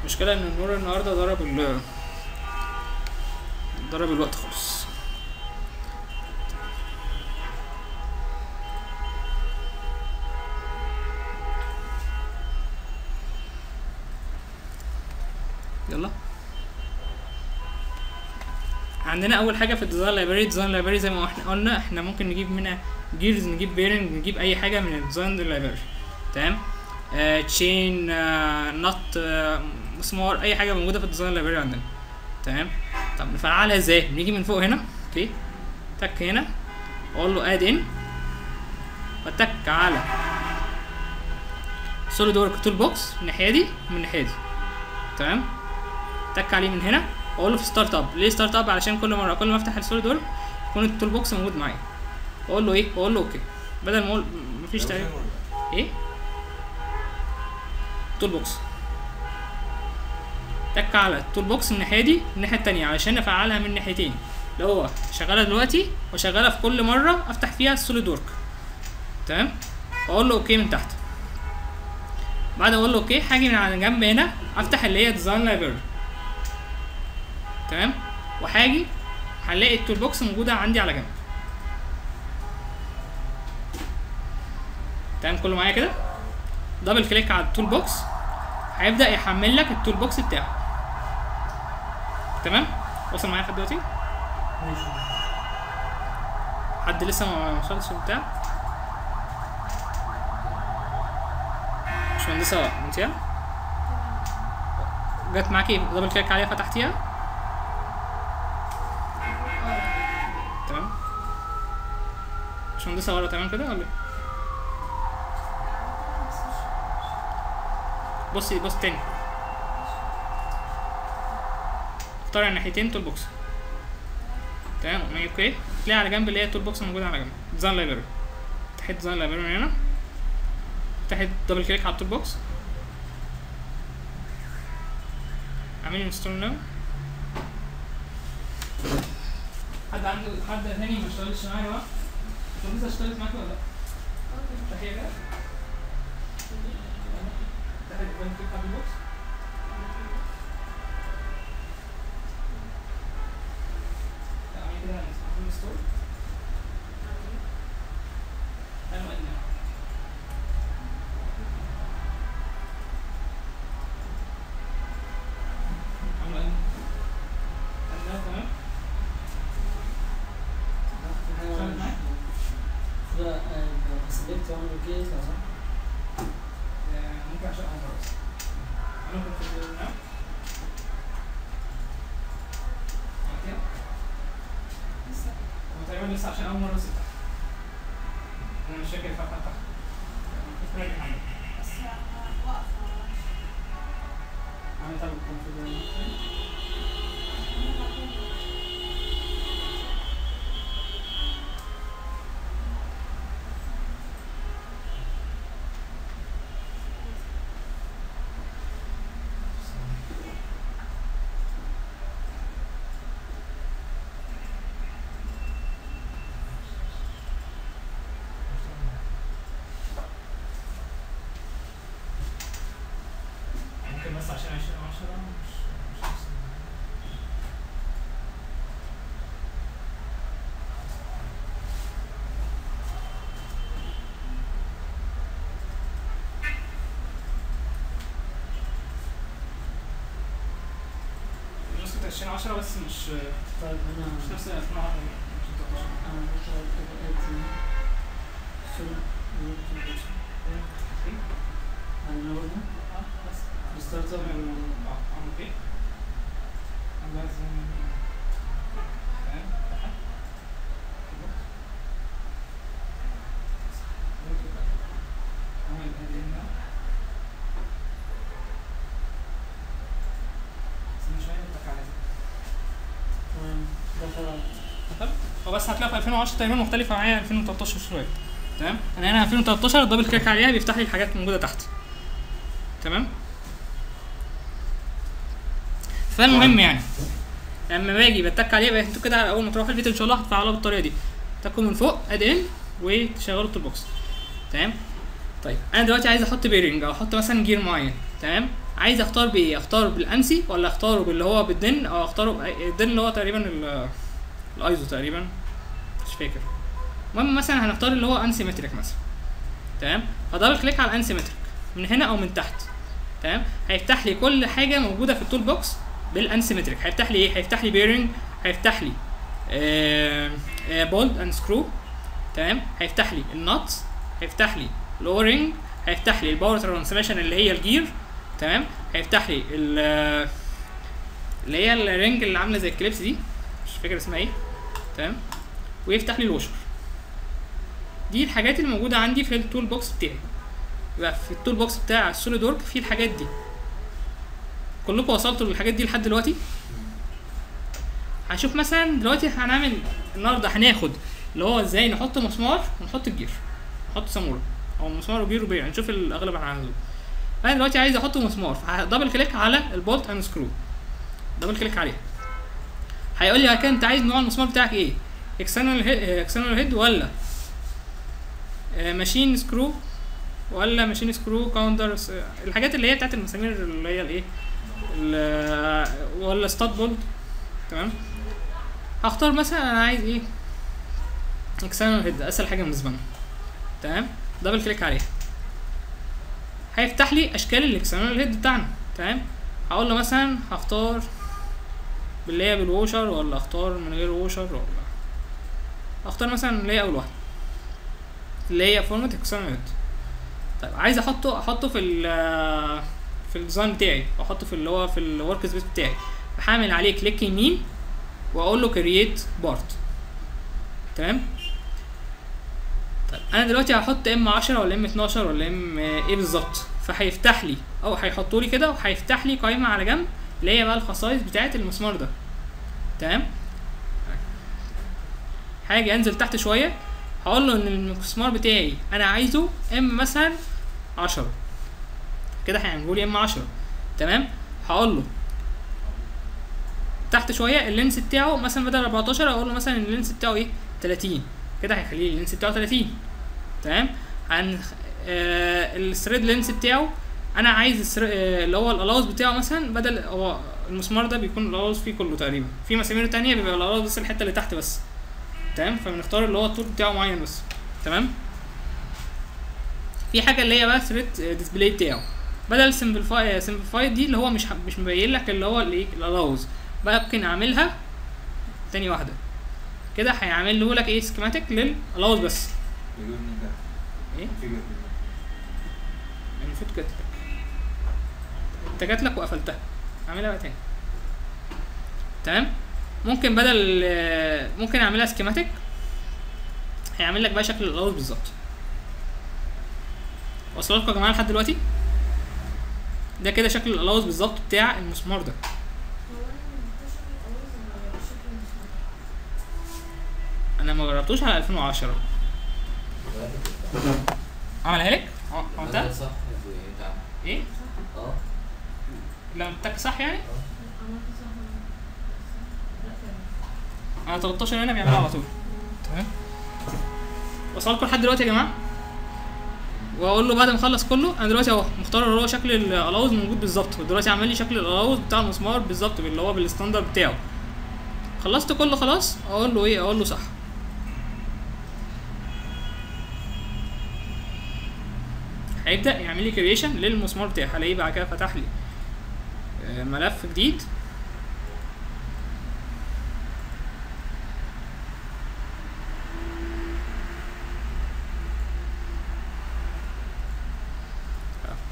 المشكلة إن النور النهاردة ضرب ال ضرب الوقت خالص عندنا أول حاجة في ال design library design library زي ما إحنا قلنا إحنا ممكن نجيب منها gears نجيب bearing نجيب أي حاجة من ال design library تمام؟ chain nut مسمار أي حاجة موجودة في ال design library عندنا. تمام؟ طب نفعلها إزاي؟ بنيجي من فوق هنا okay؟ تك هنا أقول له add-in وأتك على SolidWorks toolbox من الناحية دي ومن الناحية دي. تمام؟ تك عليه من هنا. واقول له في start up ليه start up علشان كل مرة كل ما افتح ال SolidWorks يكون ال toolbox موجود معايا. واقول له إيه؟ واقول له OK. بدل ما أقول مفيش تقريبا إيه؟ toolbox تك على ال toolbox من الناحية دي الناحية التانية علشان أفعلها من ناحيتين. اللي هو شغالة دلوقتي وشغالة في كل مرة أفتح فيها ال SolidWork تمام؟ واقول له OK من تحت. بعد أقول له OK هاجي من على جنب هنا أفتح اللي هي design library تمام؟ وهاجي هنلاقي ال toolbox موجودة عندي على جنب. تمام؟ كله معايا كده؟ double click على ال toolbox هيبدأ يحمل لك ال toolbox بتاعه. تمام؟ وصل معايا لحد دلوقتي؟ حد لسه ما وصلش بتاع؟ باشمهندسة انتيا جت معاكي double click عليها فتحتيها تمام باشمهندسة ورا تمام كده ولا؟ إيه؟ بصي بص تاني. اختاري الناحيتين toolbox تمام ما OK. تلاقي على جنب اللي هي ال toolbox موجودة على جنب. design library تحت design library هنا. تحت دبل كليك على التول بوكس اعملي انستول ناو حد عنده حد تاني ما اشتغلش معايا؟ بقى طب لسه اشتغلت معاك ولا لأ؟ تحية كده كليك على البوكس اعملي كده اعملي انستول أنا مقدم عامله إيه؟ عامله تمام؟ في حاجة شغال معاك؟ ده سلكت واعمل أوكي يطلع صح؟ آه، ممكن عشان اول بس أنا كنت في النام هو تقريبا لسه عشان اول مره بس يفتح أنا مش فاكر فتح فتح بس واقفة عامل طب الكونفيجريشن ممكن بس عشان 20 10 مش مش 2010 بس مش طيب أنا مش نفس 2010 أنا هشتغل كده ادي سوري أنا برضه بس. الستارت اب آه عامل إيه؟ لازم تمام تحت عمل ادينا استنى شوية نتك على ده. تمام دخل؟ هو بس هتلاقي في 2010 تقريبا مختلفة معايا 2013 شوية تمام؟ أنا هنا 2013 double click عليها بيفتح لي الحاجات الموجودة تحت تمام؟ فالمهم يعني لما باجي بتك عليه أنتوا كده أول ما تروحوا البيت إن شاء الله هتفعلوها بالطريقة دي. تكوا من فوق add in وتشغلوا ال toolbox تمام؟ طيب أنا دلوقتي عايز أحط bearing أو أحط مثلا gear معين تمام؟ عايز أختار بإيه؟ أختار بال ANSI ولا أختاره باللي هو بال DIN أو أختاره ال DIN اللي هو تقريبا الايزو تقريبا مش فاكر. المهم مثلا هنختار اللي هو ANSI metric مثلا. تمام؟ ه double click على ال ANSI metric من هنا أو من تحت. تمام؟ هيفتح لي كل حاجة موجودة في ال toolbox بال ANSI metric هيفتح لي إيه؟ هيفتح لي bearing هيفتح لي bolt and screw تمام؟ هيفتح لي ال nut هيفتح لي ال O-ring هيفتح لي ال power transmission اللي هي ال gear تمام؟ هيفتح لي ال- اللي هي ال ring اللي عاملة زي ال clips دي. فاكر اسمها إيه؟ تمام؟ ويفتح لي ال washer. دي الحاجات اللي موجودة عندي في ال toolbox بتاعي. يبقى في ال toolbox بتاع ال SolidWork في الحاجات دي. كلكم وصلتوا للحاجات دي لحد دلوقتي؟ هنشوف مثلا دلوقتي هنعمل النهارده هناخد اللي هو إزاي نحط مسمار ونحط ال gear. نحط صامولة. أو مسمار و gear وبير هنشوف الأغلب هنعمله أنا دلوقتي عايز أحط مسمار. فه double click على ال bolt and screw. double click عليها. هيقول لي كده انت عايز نوع المسمار بتاعك إيه؟ external external head ولا؟ machine screw ولا machine screw counter الحاجات اللي هي بتاعت المسامير اللي هي الايه؟ ال- ولا stud bolt تمام؟ هختار مثلا أنا عايز إيه؟ external head اسهل حاجة بالنسبة لنا. تمام؟ double click عليها. هيفتح لي أشكال ال external head بتاعنا. تمام؟ هقول له مثلا هختار باللي هي بال washer ولا اختار من غير washer ولا؟ اختار مثلا اللي هي أول واحدة. اللي هي format head طيب عايز أحطه أحطه في ال في ال design بتاعي أحطه في اللي هو في ال workspace بتاعي. هعمل عليه click يمين وأقول له create part تمام؟ طيب أنا دلوقتي هحط M 10 ولا M 12 ولا M إيه بالظبط. فهيفتح لي أو هيحطوا لي كده وهيفتح لي قائمة على جنب. اللي هي بقى الخصائص بتاعه المسمار ده. تمام؟ هاجي انزل تحت شوية. هقول له إن المسمار بتاعي أنا عايزه M مثلا 10 كده هيعملوا لي M 10 تمام؟ هقول له تحت شوية ال length بتاعه مثلا بدل 14 أقول له مثلا ال length بتاعه إيه؟ 30 كده هيخليه ال length بتاعه 30 تمام؟ عن آه ال thread length بتاعه أنا عايز آه اللي هو القلاووظ بتاعه مثلا بدل هو المسمار ده بيكون القلاووظ فيه كله تقريبا. في مسامير تانية بيبقى القلاووظ بس الحتة اللي تحت بس. تمام؟ فبنختار اللي هو الطول بتاعه معين بس. تمام؟ في حاجة اللي هي بقى thread display بتاعه. بدل simplify simplify دي اللي هو مش ح- مش مبين لك اللي هو الإيه؟ القلاووظ. ممكن أعملها تاني واحدة. كده هيعمل له لك إيه؟ schematic للقلاووظ بس. إيه؟ المفروض كده. انت جات لك وقفلتها. اعملها بقى تاني. تمام؟ ممكن بدل ممكن اعملها schematic هيعمل لك بقى شكل القلاووظ بالظبط. وصل لكم يا جماعة لحد دلوقتي؟ ده كده شكل الالاوز بالظبط بتاع المسمار ده. أنا ما جربتوش على 2010 عملها لك؟ آه عملتها؟ صح انت إيه؟ آه. لما بتك صح يعني؟ أنا 13 هنا بيعملها على طول. تمام. وصلكم لحد دلوقتي يا جماعة؟ وأقول له بعد ما أخلص كله أنا دلوقتي أهو مختار اللي هو شكل القلاووظ موجود بالظبط ودلوقتي عامل لي شكل القلاووظ بتاع المسمار بالظبط اللي هو بال standard بتاعه. خلصت كله خلاص؟ أقول له إيه؟ أقول له صح. هيبدأ يعمل لي creation للمسمار بتاعي. هلاقيه بعد كده فتح لي. آه، ملف جديد.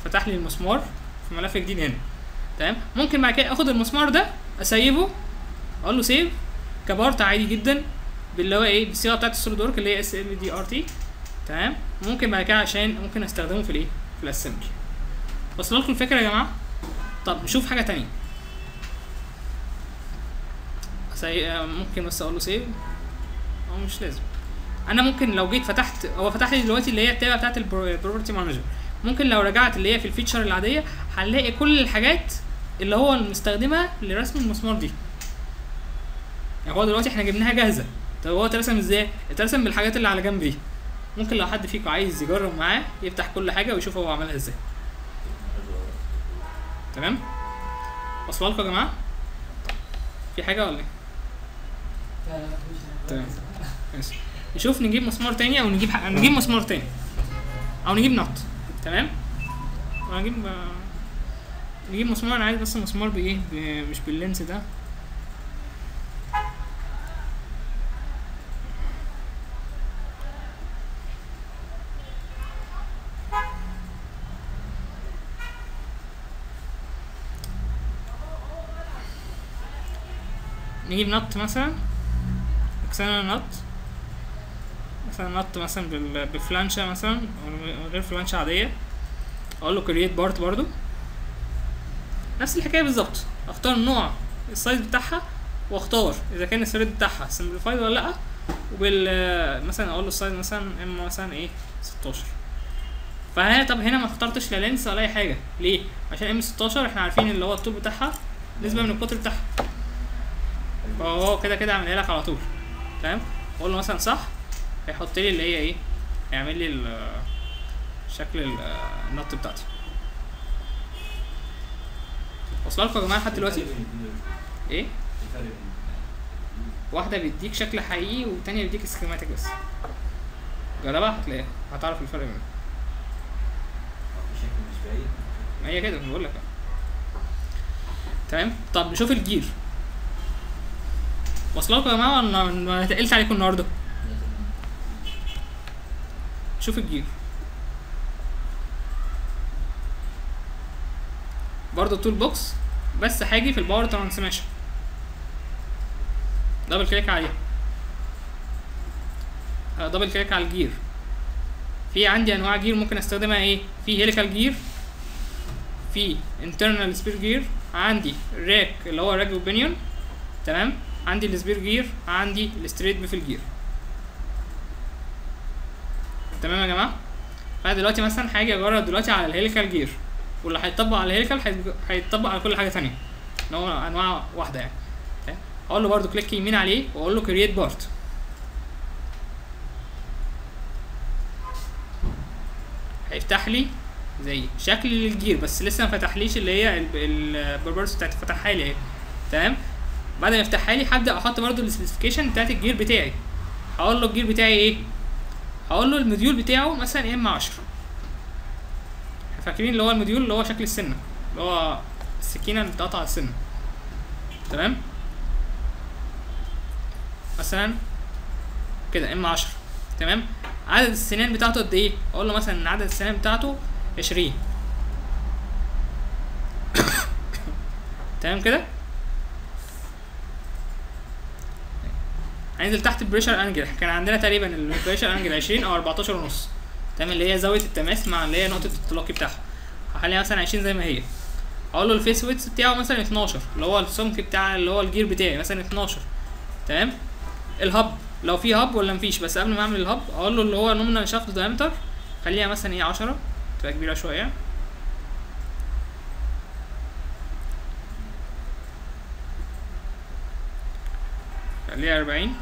فتح لي المسمار في ملف جديد هنا. تمام؟ ممكن بعد كده آخد المسمار ده أسيبه أقول له save ك part عادي جدا باللي هو إيه؟ بالصيغه بتاعت ال SolidWorks اللي هي اس ال دي ار تي تمام؟ ممكن بعد كده عشان ممكن أستخدمه في الإيه؟ في ال assembly وصل لكم الفكرة يا جماعة؟ طب نشوف حاجة تانية. آه، ممكن بس أقول له save هو مش لازم. أنا ممكن لو جيت فتحت هو فتح لي دلوقتي اللي هي التابه بتاعت ال property manager ممكن لو رجعت اللي هي في الفيتشر العادية هنلاقي كل الحاجات اللي هو مستخدمها لرسم المسمار دي. يعني هو دلوقتي إحنا جبناها جاهزة. طب هو اترسم إزاي؟ اترسم بالحاجات اللي على جنب دي. ممكن لو حد فيكم عايز يجرب معاه يفتح كل حاجة ويشوف هو عملها إزاي. تمام؟ وصل لكم يا جماعة؟ في حاجة ولا إيه. تمام. ماشي. نشوف نجيب مسمار تاني أو نجيب ح... نجيب مسمار تاني. أو نجيب نط. تمام؟ أو نجيب آه، نجيب مسمار أنا عايز بس مسمار بإيه؟ ب... مش باللينس ده. نجيب nut مثلا. hexa nut. مثلا nut مثلا بفلانشة مثلا غير فلانشة عادية. أقول له create part برضو. نفس الحكاية بالظبط. أختار نوع ال size بتاعها وأختار إذا كان ال thread بتاعها simplified ولا لأ. وبال مثلا أقول له ال size مثلا M مثلا إيه؟ 16 فهنا طب هنا ما اخترتش لا length ولا أي حاجة. ليه؟ عشان M 16 إحنا عارفين اللي هو الطول بتاعها. نسبة من القطر بتاعها. فهو كده كده عاملها لك على طول. تمام؟ أقول له مثلا صح هيحط لي اللي هي إيه هيعمل لي شكل ال- ال nut بتاعتي وصل لكم يا جماعة لحد دلوقتي؟ إيه؟ واحدة بيديك شكل حقيقي والتانية بيديك schematic بس. جربها هتلاقيها هتعرف الفرق بينهم. ما هي كده بقول لك. تمام؟ طب نشوف ال gear. وصل لكم يا جماعة؟ أنا تقلت عليكم النهارده. شوف ال gear برضه toolbox بس هاجي في ال power transmission double click عليها. آه، double click على ال gear في عندي أنواع gear ممكن أستخدمها إيه؟ في helical gear في internal spur gear عندي rack اللي هو rack and pinion تمام؟ عندي ال spur gear عندي ال straight bevel gear. تمام يا جماعة؟ فأنا دلوقتي مثلا هاجي أجرب دلوقتي على ال helical gear. واللي هيطبق على ال helical هيت- هيتطبق على كل حاجة تانية. ان هو أنواع واحدة يعني؟ أقول له برده click يمين عليه وأقول له create part هيفتح لي زي شكل ال gear بس لسه ما فتحليش اللي هي ال properties بتاعت فتحها لي أهي. تمام؟ بعد ما يفتحها لي هبدأ أحط برضو ال specification بتاعت ال gear بتاعي. هقول له ال gear بتاعي إيه؟ هقول له ال module بتاعه مثلا M 10 فاكرين اللي هو ال module اللي هو شكل السنة اللي هو السكينة اللي بتقطع السنة. تمام؟ مثلا كده M 10 تمام؟ عدد السنان بتاعته قد إيه؟ أقول له مثلا إن عدد السنان بتاعته 20 تمام كده؟ هننزل تحت ال pressure angle كان عندنا تقريبا ال pressure angle 20 أو 14 ونص. تمام؟ اللي هي زاوية التماس مع اللي هي نقطة التلاقي بتاعها. هخليها مثلا 20 زي ما هي. أقول له ال face width بتاعه مثلا 12 اللي هو السمك بتاع اللي هو ال gear بتاعي مثلا 12 تمام؟ ال hub لو في hub ولا مفيش بس قبل ما أعمل ال hub أقول له اللي هو nominal shaft diameter خليها مثلا إيه 10 تبقى كبيرة شوية. خليها 40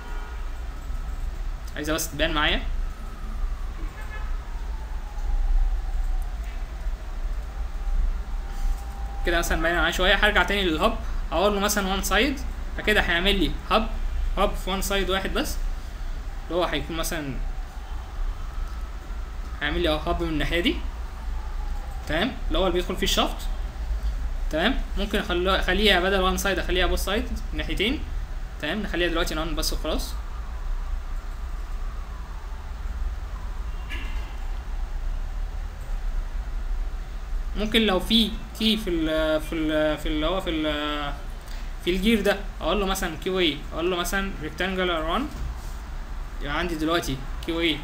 عايزه بس تبان معايا؟ كده مثلا باينه معايا شوية. هرجع تاني لل hub. أقول له مثلا one side فكده هيعمل لي hub hub في one side واحد بس. اللي هو هيكون مثلا هيعمل لي hub من الناحية دي. تمام؟ اللي هو اللي بيدخل فيه ال shaft تمام؟ ممكن أخليها بدل one side أخليها both side ناحيتين. تمام؟ نخليها دلوقتي none بس وخلاص. ممكن لو في key في ال في ال في اللي هو في ال في ال gear ده أقول له مثلا keyway أقول له مثلا rectangular 1 يبقى عندي دلوقتي keyway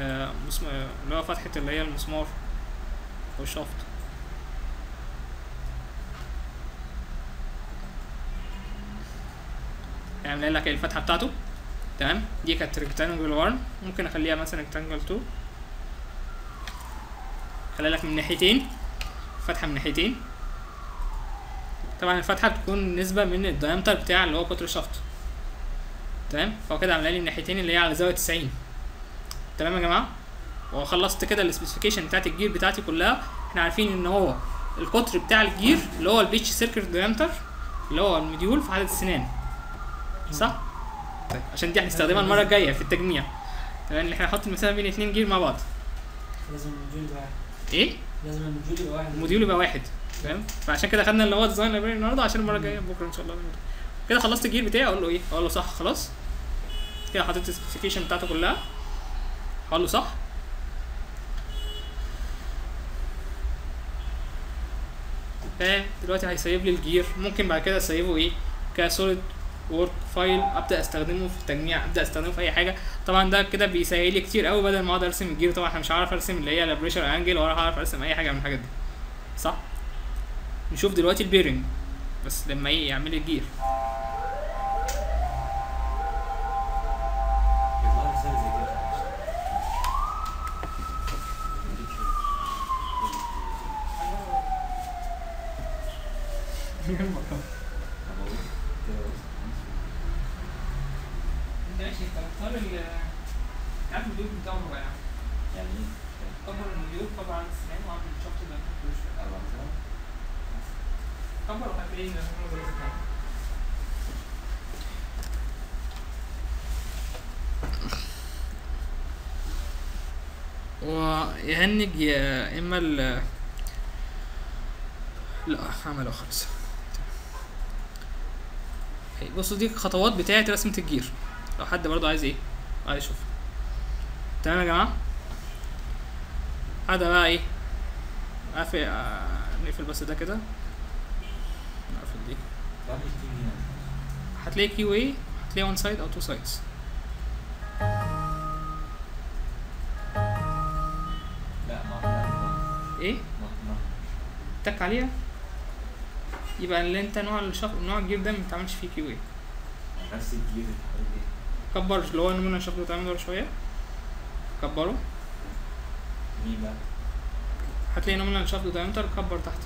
اللي هو فتحة اللي هي المسمار وال shaft يعني لك الفتحة بتاعته؟ تمام؟ دي كانت rectangle 1 ممكن أخليها مثلا rectangle 2 خلي لك من ناحيتين. فتحة من ناحيتين. طبعا الفتحة بتكون نسبة من ال diameter بتاع اللي هو قطر ال shaft. تمام؟ فهو كده عاملة لي الناحيتين اللي هي على زاوية 90 تمام يا جماعة؟ وخلصت كده ال specification بتاعت ال gear بتاعتي كلها. إحنا عارفين إن هو القطر بتاع ال gear اللي هو ال pitch circle diameter اللي هو ال module في عدد السنان. صح؟ طيب عشان دي هنستخدمها المرة الجاية في التجميع. تمام؟ اللي إحنا هنحط المسافة بين اتنين gear مع بعض. لازم ال module يبقى واحد إيه؟ لازم ال module يبقى واحد. ال module يبقى واحد فاهم؟ فعشان كده خدنا اللي هو design library النهارده عشان المرة الجاية بكرة إن شاء الله. كده خلصت ال gear بتاعي أقول له إيه؟ أقول له صح خلاص. كده حطيت ال specification بتاعته كلها. أقول له صح. دلوقتي هيسيب لي ال gear. ممكن بعد كده أسيبه إيه؟ ك SolidWorks file أبدأ أستخدمه في التجميع أبدأ أستخدمه في أي حاجة. طبعا ده كده بيسهل لي كتير قوي بدل ما أقعد أرسم ال gear. طبعا أنا مش هعرف أرسم اللي هي ال pressure angle ولا هعرف أرسم أي حاجة من الحاجات دي. صح؟ نشوف دلوقتي ال bearing بس لما إيه يعمل ال gear يطلع لي رسالة زي كده ماشي انت مختار ال عارف المديول بتاعه هو يعني يعني إيه؟ كبر المديول كبر عن السنان وعامل الشفط ده أربعة مثلا؟ كبر وهتلاقيه ان هو زي كده ويهنج يا إما ال لا هعمله خالص. بصوا دي خطوات بتاعة رسمة ال gear. لو حد برضو عايز إيه عايز يشوف. تمام يا جماعة؟ هذا بقى إيه؟ قافل آه، نقفل بس ده كده. نقفل دي. هتلاقي keyway هتلاقي one side أو two sides إيه؟ ما ما تك عليها يبقى اللي أنت نوع ال shaf... نوع ال gear ده ما بتعملش فيه keyway نفس ال gear كبر اللي هو nominal shaft بتاع ورا شوية. كبره. مين بقى؟ هتلاقي nominal shaft diameter كبر تحت.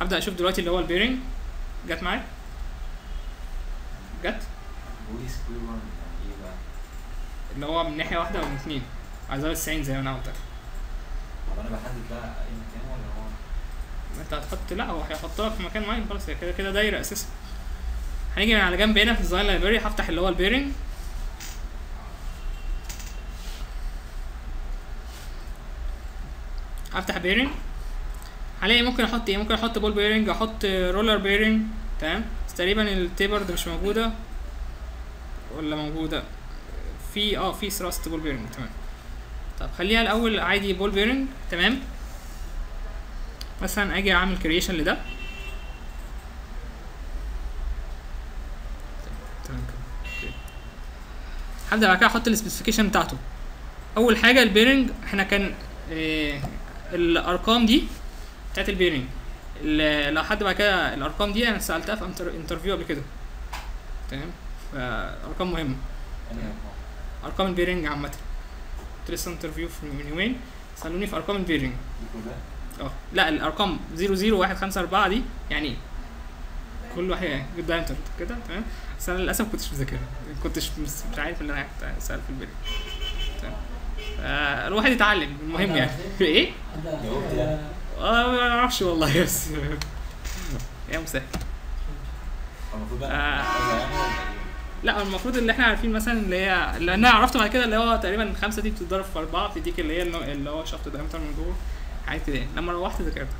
هبدأ أشوف دلوقتي اللي هو ال bearing. جت معاك جت؟ يعني إيه بقى؟ اللي هو من ناحية واحدة أو من اتنين زاوية 90 زي ما أنا قلت لك. طب أنا بحدد بقى أي مكان ولا هو؟ أنت هتحط لا هو هيحط لك في مكان معين خلاص. هي كده كده دايرة أساسا. هنيجي من على جنب هنا في ال design library هفتح اللي هو ال bearing. هفتح bearing. هلاقي ممكن أحط إيه؟ ممكن أحط ball bearing أحط roller bearing تمام؟ بس تقريبا ال taper ده مش موجودة. ولا موجودة. في آه في thrust ball bearing تمام. طب خليها الأول عادي ball bearing تمام؟ مثلا أجي أعمل creation لده. هبدأ بعد كده أحط ال specification بتاعته. أول حاجة ال bearing إحنا كان إيه الأرقام دي بتاعت ال bearing ال- لو حد بعد كده الأرقام دي أنا سألتها في inter- interview قبل كده. تمام؟ فأرقام مهمة. أرقام ال bearing عامة. كنت لسه interview في- من يومين. سألوني في أرقام ال bearing دي كلها آه. لا الأرقام 00154 دي يعني إيه كل واحد يعني diameter كده؟ تمام؟ بس أنا للأسف كنتش مذاكرها. كنتش مش عارف اللي أنا كنت أسأل في البيرنج تمام؟ فالواحد يتعلم. المهم يعني. إيه؟ ما أعرفش والله بس يا مسهل آه. لا المفروض اللي إحنا عارفين مثلا اللي هي اللي أنا عرفته بعد كده اللي هو تقريبا الخمسه دي بتتضرب في أربعة بتديك اللي هي اللي هو شفط دايمتر من جوه. حاجات كده. لما روحت ذاكرتها.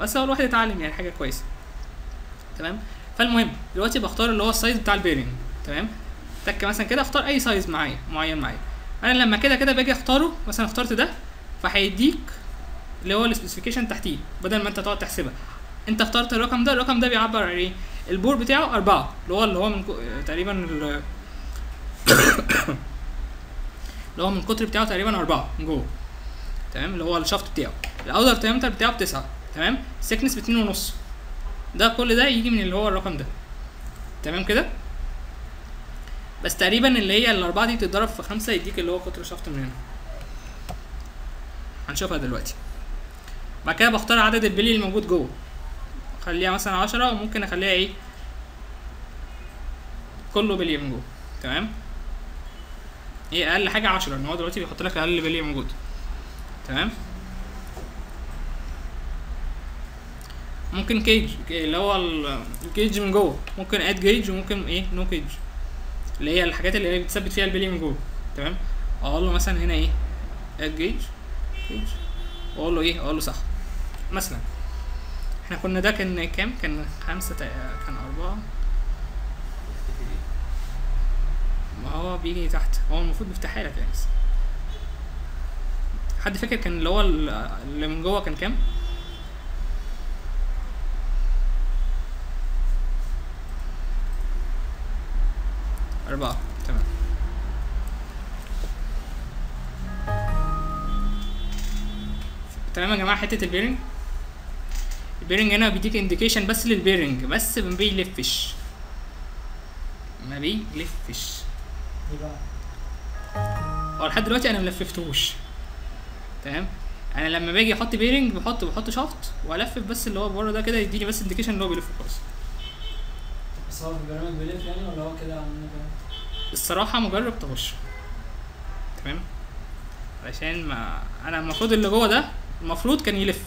بس هو الواحد يتعلم يعني حاجة كويسة. تمام؟ فالمهم دلوقتي بختار اللي هو ال size بتاع ال bearing. تمام؟ تك مثلا كده اختار أي size معايا معين معايا. أنا لما كده كده باجي أختاره مثلا اخترت ده فهيديك اللي هو ال specification تحتيه بدل ما انت تقعد تحسبها. انت اخترت الرقم ده الرقم ده بيعبر عن إيه؟ ال bore بتاعه أربعة اللي هو اللي هو من تقريبا ال- اللي هو من القطر بتاعه تقريبا أربعة من جوه. تمام؟ اللي هو ال shaft بتاعه. ال outer diameter بتاعه بتسعة. تمام؟ ال thickness باتنين ونص. ده كل ده يجي من اللي هو الرقم ده. تمام كده؟ بس تقريبا اللي هي الأربعة دي تتضرب في خمسة يديك اللي هو قطر ال shaft من هنا. هنشوفها دلوقتي. بعد كده بختار عدد البلي الموجود جوه. أخليها مثلا عشرة وممكن أخليها إيه؟ كله بلي من جوه. تمام؟ إيه أقل حاجة؟ عشرة ان هو دلوقتي بيحط لك أقل بلي موجود. تمام؟ ممكن cage اللي هو ال- ال cage من جوه. ممكن add cage وممكن إيه؟ no cage اللي هي الحاجات اللي هي بتثبت فيها البلي من جوه. تمام؟ أقول له مثلا هنا إيه؟ add cage cage واقول له إيه؟ أقول له صح. مثلا إحنا كنا ده كان كام كان خمسة كان أربعة؟ ما هو بيجي تحت هو المفروض بيفتحها لك يعني. حد فاكر كان اللي هو ال- اللي من جوه كان كام؟ أربعة تمام تمام يا جماعة حتة ال bearing ال bearing هنا بيديك indication بس لل bearing بس ما بيلفش ما بيلفش. هو لحد دلوقتي أنا ملففتهوش تمام؟ أنا لما باجي أحط bearing بحط بحط shaft والفف بس اللي هو بره ده كده يديني بس indication إن هو بيلف خالص بس هو البرنامج بيلف يعني ولا هو كده؟ الصراحة مجرب تخش تمام؟ علشان ما أنا المفروض اللي جوه ده المفروض كان يلف.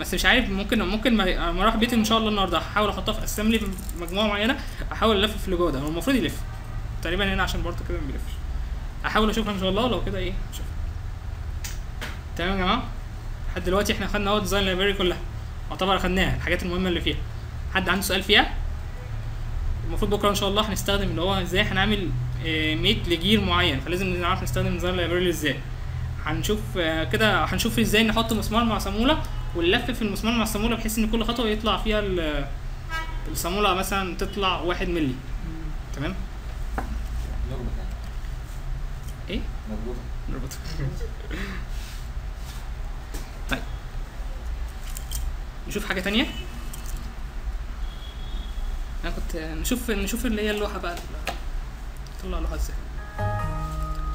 بس مش عارف ممكن ممكن ما أروح بيتي إن شاء الله النهارده هحاول أحطها في اسمبلي مجموعة معينة أحاول الفف اللي جوه ده هو المفروض يلف. تقريبا هنا عشان برضه كده ما بيلفش. أحاول أشوفها إن شاء الله لو كده إيه اشوفها تمام يا جماعة؟ لحد دلوقتي إحنا خدنا أهو design library كلها. يعتبر خدناها الحاجات المهمة اللي فيها. حد عنده سؤال فيها؟ المفروض بكرة إن شاء الله هنستخدم اللي هو إزاي هنعمل آه، mate ل gear معين. فلازم نعرف نستخدم design library إزاي. هنشوف آه، كده هنشوف إزاي نحط مسمار مع صاموله ونلفف المسمار مع الصاموله بحيث إن كل خطوة يطلع فيها ال- الصاموله مثلا تطلع واحد ملي تمام؟ إيه؟ مربوطة نربط طيب. نشوف حاجة تانية؟ أنا كنت نشوف نشوف اللي هي اللوحة بقى. طلع اللوحة إزاي؟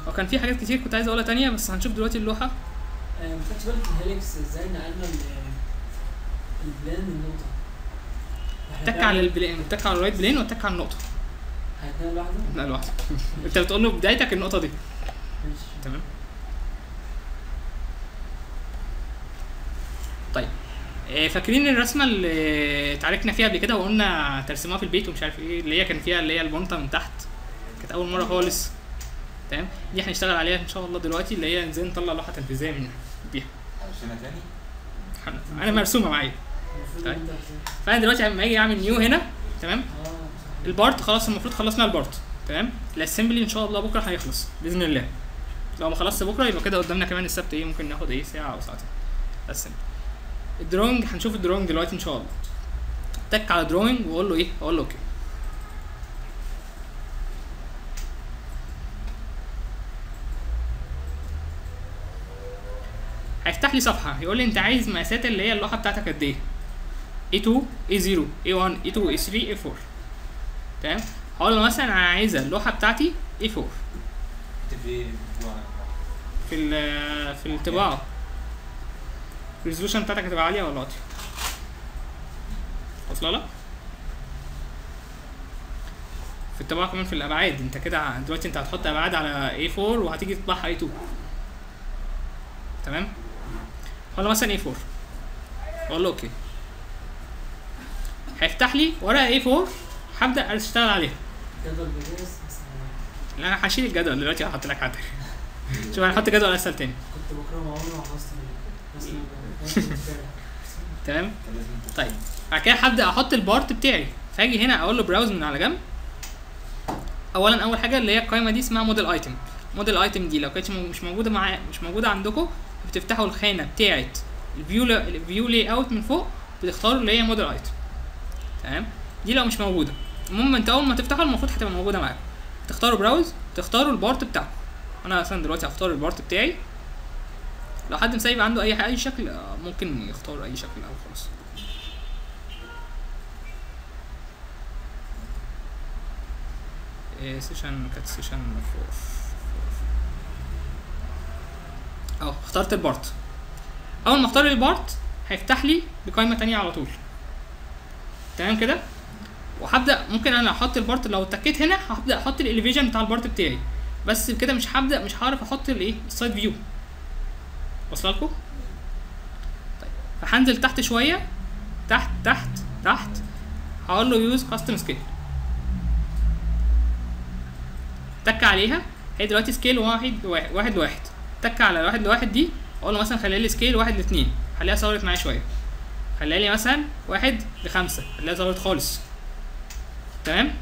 هو كان في حاجات كتير كنت عايز أقولها تانية بس هنشوف دلوقتي اللوحة. ما خدتش بالك من ال helix إزاي نقلنا ال- ال plane النقطة إحنا تك على ال plane تك على ال right plane وتك على النقطة. هيتنقل لوحده؟ لا لوحده. انت بتقول له بدايتك النقطة دي. ماشي. تمام. طيب. آه، فاكرين الرسمة اللي اتعاركنا فيها قبل كده وقلنا ترسموها في البيت ومش عارف إيه اللي هي كان فيها اللي هي البنطه من تحت؟ كانت أول مرة خالص. تمام. دي هنشتغل عليها إن شاء الله دلوقتي اللي هي إزاي نطلع لوحة تنفيذية منها. بيها. تاني؟ أنا مرسومة معايا. طيب. فأنا دلوقتي لما أجي أعمل new هنا تمام. ال part خلاص المفروض خلصنا ال part تمام؟ ال assembly إن شاء الله بكرة هيخلص بإذن الله. لو ما خلصت بكرة يبقى كده قدامنا كمان السبت إيه ممكن ناخد إيه ساعة أو ساعتين. بس. ال drawing هنشوف ال drawing دلوقتي إن شاء الله. تك على drawing وأقول له إيه؟ أقول له okay هيفتح لي صفحة. يقول لي انت عايز مقاسات اللي هي اللوحة بتاعتك قد إيه؟ A2 A0 A1 A2 A3 A4 تمام؟ هقول له مثلا أنا عايزة اللوحة بتاعتي A4 تفرق إيه جوه في ال في الطباعة. الريزولوشن بتاعتك هتبقى عالية ولا واطية؟ واصلة لك؟ في الطباعة كمان في الأبعاد. انت كده دلوقتي انت هتحط أبعاد على A4 وهتيجي تطبعها A2 تمام؟ له مثلا A4 أقول له okay. هيفتح لي ورقة A4 هبدأ أشتغل عليها. لا أنا هشيل الجدول دلوقتي هحط لك حاجة شوف أنا هحط جدول أسهل تاني. كنت بكره عمري خلصت بس تمام؟ طيب. بعد كده هبدأ أحط ال part بتاعي. فأجي هنا أقول له browse من على جنب. اولا أول حاجة اللي هي القائمه دي اسمها model item model item دي لو كانت مش موجودة مع مش موجودة عندكم بتفتحوا الخانة بتاعه ال view ال view layout من فوق بتختاروا اللي هي model item تمام؟ دي لو مش موجودة. المهم انت أول ما تفتحوا المفروض هتبقى موجودة معاكم تختاروا browse تختاروا ال part بتاعكم. أنا مثلا دلوقتي هختار ال part بتاعي. لو حد مسيب عنده أي أي شكل آه، ممكن يختار أي شكل أو خلاص. session كانت session four اهو اخترت ال part. أول ما اختار ال part هيفتح لي بقائمة تانية على طول. تمام كده؟ وهبدأ ممكن أنا أحط ال part لو اتكيت هنا هبدأ أحط ال elevation بتاع ال part بتاعي. بس كده مش هبدأ مش هعرف أحط الإيه؟ ال side view. واصله لكم؟ طيب فهنزل تحت شوية. تحت تحت تحت. هقول له use custom scale تك عليها. هي دلوقتي scale واحد واحد واحد. لواحد تك على واحد لواحد دي أقول له مثلا خليها لي scale واحد لاتنين خليها صغرت معايا شوية. خليها لي مثلا واحد لخمسة خليها صغرت خالص. تمام؟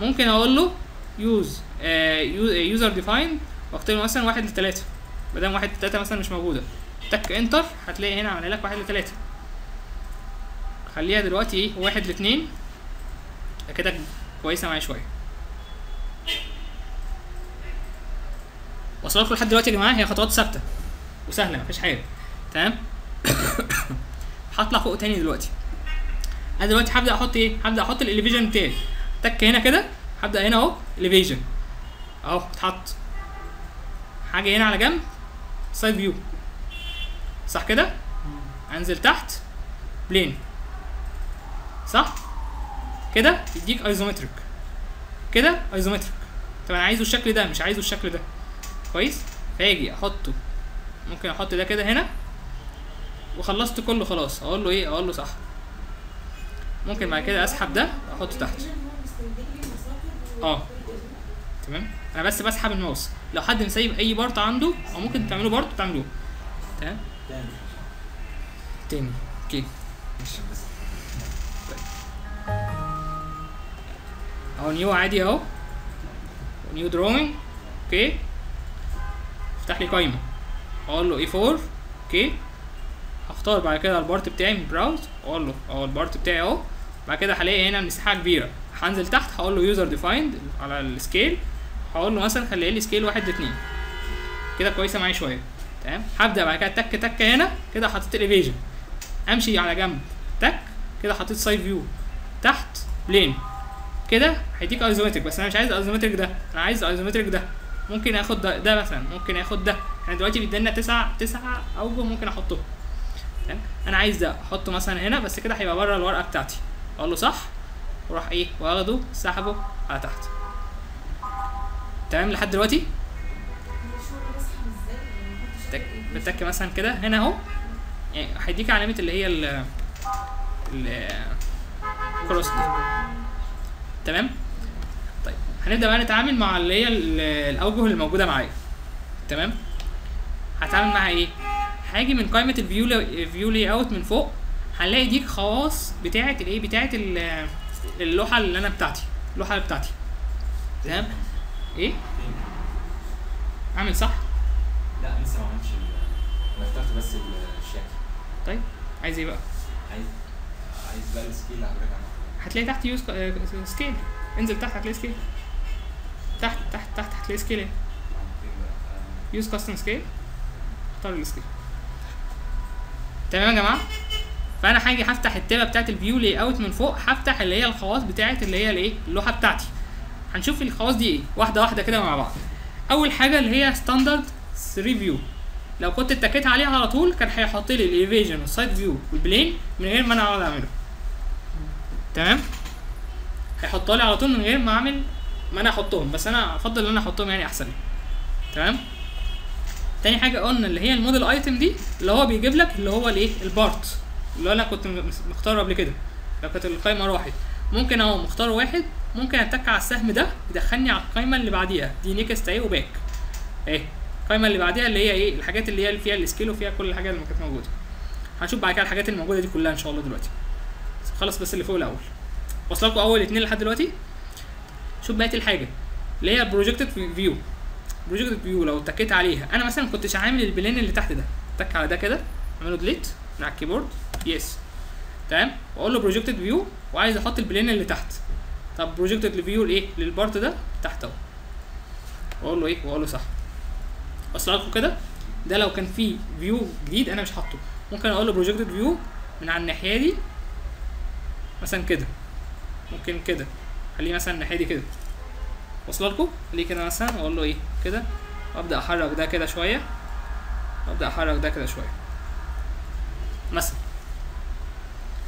ممكن أقول له use user defined واختار مثلا واحد لتلاتة مادام واحد لتلاتة مثلا مش موجودة. تك enter هتلاقي هنا عامل لك واحد لتلاتة. خليها دلوقتي إيه؟ واحد لاتنين. كده كويسة معايا شوية. وصل لكم لحد دلوقتي يا جماعة هي خطوات ثابتة وسهلة مفيش حاجة. تمام؟ هطلع فوق تاني دلوقتي. أنا دلوقتي هبدأ أحط إيه؟ هبدأ أحط ال elevation بتاعي تك هنا كده هبدأ هنا أهو elevation أهو اتحط. حاجة هنا على جنب side view صح كده؟ أنزل تحت plan صح؟ كده؟ يديك isometric كده؟ isometric طب أنا عايزه الشكل ده مش عايزه الشكل ده. كويس؟ فاجي احطه. ممكن أحط ده كده هنا. وخلصت كله خلاص. أقول له إيه؟ أقول له صح. ممكن بعد كده اسحب ده واحطه تحت. آه. تمام؟ أنا بس بسحب الماوس. لو حد مسيب اي part عنده أو ممكن تعملوا part تعملوه تمام؟ تاني. okay. ماشي. اهو new عادي اهو. new drawing. okay. افتح لي قايمة. أقول له A 4 okay. هختار بعد كده ال part بتاعي من browse. أقول له أهو ال part بتاعي أهو. بعد كده هلاقي هنا مساحه كبيرة. هنزل تحت هقول له user defined على ال scale. هقول له مثلا خلي لي scale واحد لاتنين كده كويسة معايا شوية. تمام؟ هبدأ بعد كده تك تك هنا. كده حطيت elevation أمشي على جنب. تك. كده حطيت side view تحت plan كده هيديك isometric بس أنا مش عايز isometric ده. أنا عايز isometric ده. ممكن آخد ده, ده مثلا ممكن آخد ده. إحنا دلوقتي بيدينا تسع تسع اوجه ممكن احطهم تمام؟ أنا عايز ده أحطه مثلا هنا بس كده هيبقى بره الورقة بتاعتي. أقول له صح؟ وأروح إيه؟ واخده سحبه على تحت. تمام؟ لحد دلوقتي؟ تك بتك مثلا كده. هنا أهو. يعني هيديك علامة اللي هي ال ال كروس دي. تمام؟ هنبدأ بقى نتعامل مع اللي هي ال- الأوجه اللي موجودة معايا. تمام؟ هتعامل معاها إيه؟ هاجي من قائمة ال view ال view layout من فوق هنلاقي دي خواص بتاعة الإيه؟ بتاعة ال- اللوحة اللي أنا بتاعتي اللوحة اللي بتاعتي. تمام؟ إيه؟ أعمل صح؟ لا لسه ما عملتش أنا اخترت بس ال- الشكل طيب عايز إيه بقى؟ عايز عايز بقى ال scale اللي حضرتك عملته هتلاقي تحت use scale انزل تحت هتلاقي scale تحت تحت تحت هتلاقي scale إيه؟ use custom scale اختار ال scale تمام يا جماعة؟ فأنا هاجي هفتح ال tab بتاعت ال view layout من فوق هفتح اللي هي الخواص بتاعت اللي هي الإيه؟ اللوحة بتاعتي. هنشوف الخواص دي إيه؟ واحدة واحدة كده مع بعض. أول حاجة اللي هي standard 3 view لو كنت اتكيت عليها على طول كان هيحط لي ال elevation وال side view وال plan من غير ما أنا أقعد أعمله. تمام؟ هيحطها لي على طول من غير ما أعمل ما أنا احطهم بس أنا افضل ان أنا احطهم يعني احسن. تمام؟ تاني حاجة قلنا اللي هي ال model item دي اللي هو بيجيب لك اللي هو الايه؟ ال part. اللي أنا كنت مختاره قبل كده. لو كانت القايمة واحد ممكن اهو مختار واحد ممكن اتك على السهم ده يدخلني على القايمة اللي بعديها. دي next اهي و back. اهي. القايمة اللي بعديها اللي هي إيه؟ الحاجات اللي هي اللي فيها ال scale وفيها كل الحاجات اللي كانت موجودة. هنشوف بعد كده الحاجات الموجودة دي كلها إن شاء الله دلوقتي. خلص بس اللي فوق الأول. لكم أول اتنين لحد دلوقتي؟ شوف بقية الحاجة. اللي هي projected view projected view لو اتكيت عليها. أنا مثلا كنتش عامل ال plan اللي تحت ده. اتك على ده كده. أعمله delete من على ال keyboard. yes تمام؟ وأقول له projected view وعايز أحط ال plan اللي تحت. طب projected view لإيه؟ لل part ده. تحت أهو. وأقول له إيه؟ وأقول له صح. وصل لكم كده. ده لو كان في view جديد أنا مش حاطه ممكن أقول له projected view من على الناحية دي. مثلا كده. ممكن كده. خليه مثلا الناحيه دي كده. وصل لكم؟ خليه كده مثلا واقول له إيه؟ كده. وابدا أحرك ده كده شوية. وابدا أحرك ده كده شوية. مثلا.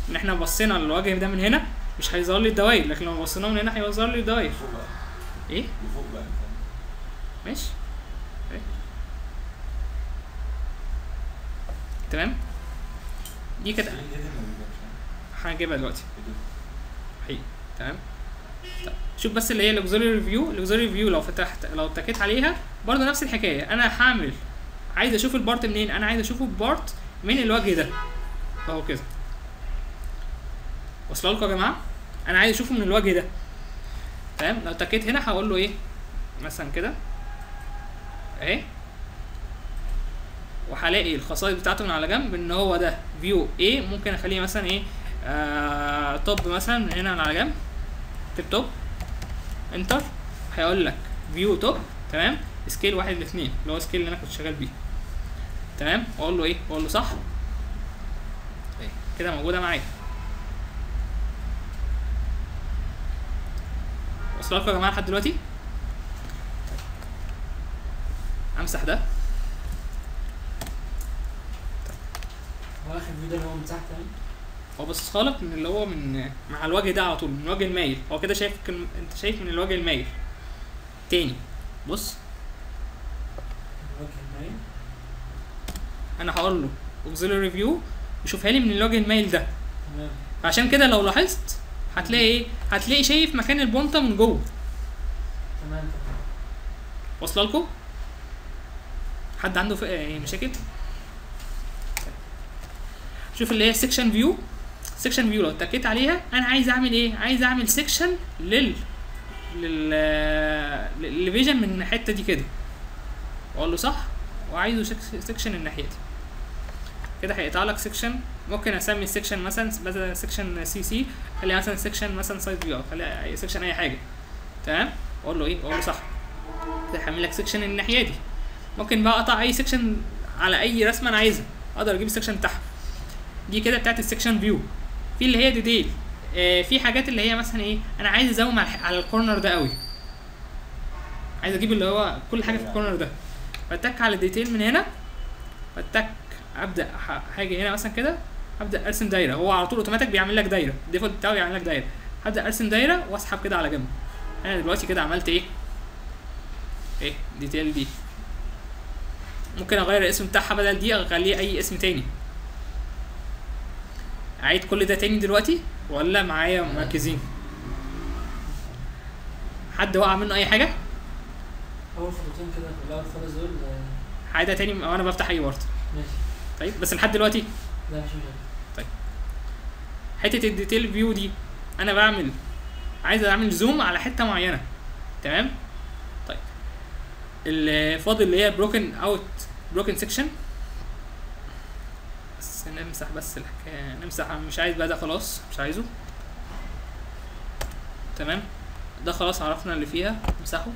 إن إحنا بصينا للوجه ده من هنا مش هيظهر لي الدوائر لكن لو بصينا من هنا هيظهر لي الدوائر. إيه؟ ماشي. إيه. تمام؟ دي عارف. هنجيبها دلوقتي؟ حقيقي. تمام؟ شوف بس اللي هي ال auxiliary view ال auxiliary view لو فتحت لو اتكيت عليها برضه نفس الحكاية. أنا هعمل عايز أشوف ال part منين؟ أنا عايز أشوفه part من الوجه ده. أهو كده. واصلة لكم يا جماعة؟ أنا عايز أشوفه من الوجه ده. تمام؟ لو اتكيت هنا هقول له إيه؟ مثلا كده. أهي. وهلاقي الخصائص بتاعته من على جنب إن هو ده. view A ممكن أخليه مثلا إيه؟ آه top مثلا من هنا من على جنب. تكتب top enter هيقول لك view top تمام. scale واحد لاثنين اللي هو scale اللي أنا كنت شغال بيه. تمام. واقول له إيه؟ واقول له صح. إيه، كده موجودة معايا. وصل لكم يا جماعة لحد دلوقتي؟ طيب. أمسح ده. هو آخر فيديو اللي هو يعني هو بص لك من اللي هو من مع الوجه ده على طول من الوجه المايل هو كده شايف كن... انت شايف من الوجه المايل تاني. بص. أنا هقول له auxiliary view وشوفها لي من الوجه المايل ده. تمام. عشان كده لو لاحظت هتلاقي إيه؟ هتلاقي شايف مكان البونطه من جوه. تمام تمام. واصلة لكم؟ حد عنده. آه، مشاكل؟ شوف اللي هي section view section view لو اتكيت عليها. أنا عايز أعمل إيه؟ عايز أعمل section لل لل لل vision من الحتة دي كده. واقول له صح؟ وعايزه section الناحية دي. كده هيقطع لك section ممكن أسمي ال section مثلا بدل section C C خليها مثلا section مثلا side view خليها اي section أي حاجة. تمام؟ واقول له إيه؟ واقول له صح. كده هيعمل لك section الناحية دي. ممكن بقى أقطع أي section على أي رسمة أنا عايزها. أقدر أجيب ال section بتاعها دي كده بتاعت ال section view في اللي هي detail آه في حاجات اللي هي مثلا إيه أنا عايز أ zoom على, ال corner ده قوي. عايز أجيب اللي هو كل حاجة في ال corner ده. بتك على ال detail من هنا. بتك أبدأ حاجة هنا مثلا كده. أبدأ أرسم دايرة. هو على طول أوتوماتيك بيعمل لك دايرة. ال default بتاعه بيعمل لك دايرة. هبدا أرسم دايرة وأسحب كده على جنب. أنا دلوقتي كده عملت إيه؟ إيه detail D. ممكن أغير الاسم بتاعها بدل D أخليه أي اسم تاني. اعيد كل ده تاني دلوقتي؟ ولا معايا مركزين حد وقع منه أي حاجة؟ أول خطوتين كده في الأول خالص دول آه، عايدها تاني وأنا بفتح أي word ماشي. طيب بس لحد دلوقتي؟ لا مش مشكلة حتة ال detail view دي أنا بعمل عايز أعمل zoom على حتة معينة. تمام؟ طيب. اللي فاضل اللي هي broken out broken section نمسح بس الحكاية. نمسح مش عايز بقى ده خلاص مش عايزه. تمام؟ ده خلاص عرفنا اللي فيها. امسحه.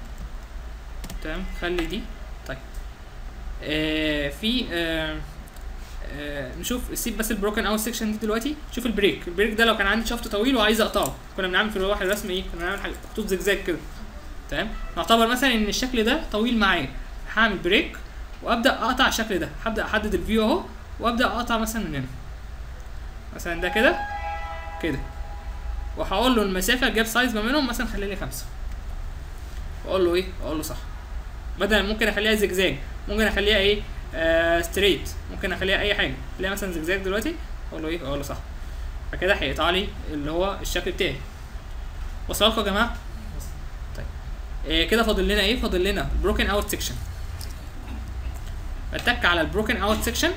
تمام؟ خلي دي. طيب. آه في آه آه نشوف سيب بس ال broken out section دي دلوقتي. شوف ال break. ال break ده لو كان عندي shaft طويل وعايز أقطعه. كنا بنعمل في الواحد الرسم إيه؟ كنا بنعمل حاجة- خطوط زجزاج كده. تمام؟ نعتبر مثلا إن الشكل ده طويل معايا. هعمل break وأبدأ أقطع الشكل ده. هبدأ أحدد ال view أهو. وابدأ أقطع مثلا من هنا. مثلا ده كده كده. وهقول له المسافة gap size ما بينهم مثلا خلي لي خمسة. وأقول له إيه؟ أقول له صح. بدل ممكن أخليها زجزاج ممكن أخليها إيه؟ آه straight ممكن أخليها أي حاجة. اخليها مثلا زجزاج دلوقتي. أقول له إيه؟ أقول له صح. فكده هيقطع لي اللي هو الشكل بتاعي. وصل يا جماعة. إيه كده فاضل لنا إيه؟ فاضل لنا broken out section أتك على ال broken out section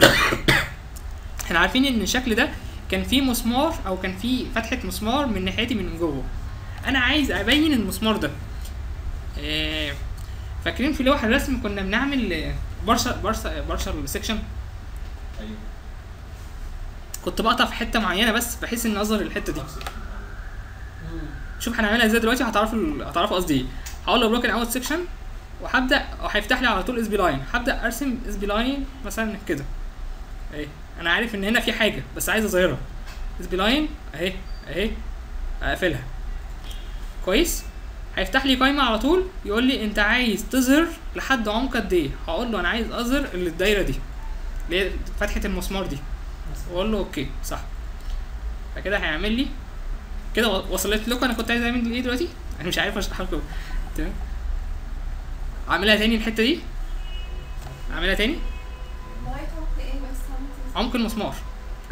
إحنا عارفين إن الشكل ده كان فيه مسمار أو كان فيه فتحة مسمار من ناحيتي من جوه. أنا عايز أبين المسمار ده. آه، فاكرين في لوح الرسم كنا بنعمل partial partial partial section أيوه. كنت بقطع في حتة معينة بس بحيث إن أظهر الحتة دي. شوف هنعملها إزاي دلوقتي هتعرفوا هتعرفوا قصدي إيه. هقول له broken out section وهبدأ وهيفتح لي على طول spline هبدأ أرسم spline مثلا كده. اهي. أنا عارف ان هنا في حاجة بس عايز اظهرها. spline اهي اهي اقفلها كويس؟ هيفتح لي قايمة على طول يقول لي انت عايز تظهر لحد عمق قد إيه؟ هقول له أنا عايز اظهر الدايره دي اللي هي فتحة المسمار دي. واقول له أوكي صح. فكده هيعمل لي كده وصلت لكم. أنا كنت عايز اعمل إيه دلوقتي؟ أنا مش عارف اشرح لكم. تمام. اعملها تاني الحتة دي؟ اعملها تاني؟ عمق المسمار.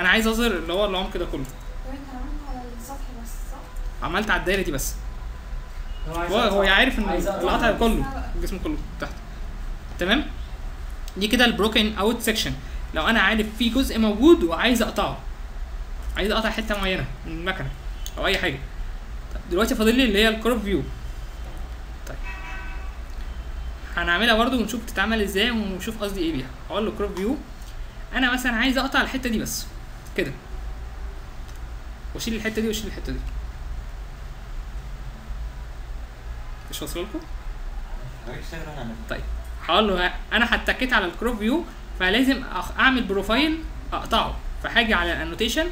أنا عايز أظهر اللي هو العمق ده كله. عملت على السطح بس صح؟ عملت على الدايرة دي بس. عايز هو هو عارف إن القطع. كله الجسم كله تحت. تمام؟ دي كده ال broken out section لو أنا عارف في جزء موجود وعايز أقطعه. عايز أقطع حتة معينة من المكنة أو أي حاجة. دلوقتي فاضل لي اللي هي ال crop view طيب. هنعملها برضو ونشوف بتتعمل إزاي ونشوف قصدي إيه بيها. أقول له crop view أنا مثلا عايز أقطع الحتة دي بس كده. وأشيل الحتة دي وأشيل الحتة دي. مش واصل لكم؟ طيب. هقول له أنا هتكيت على ال crop view فلازم أعمل profile أقطعه. فهاجي على ال annotation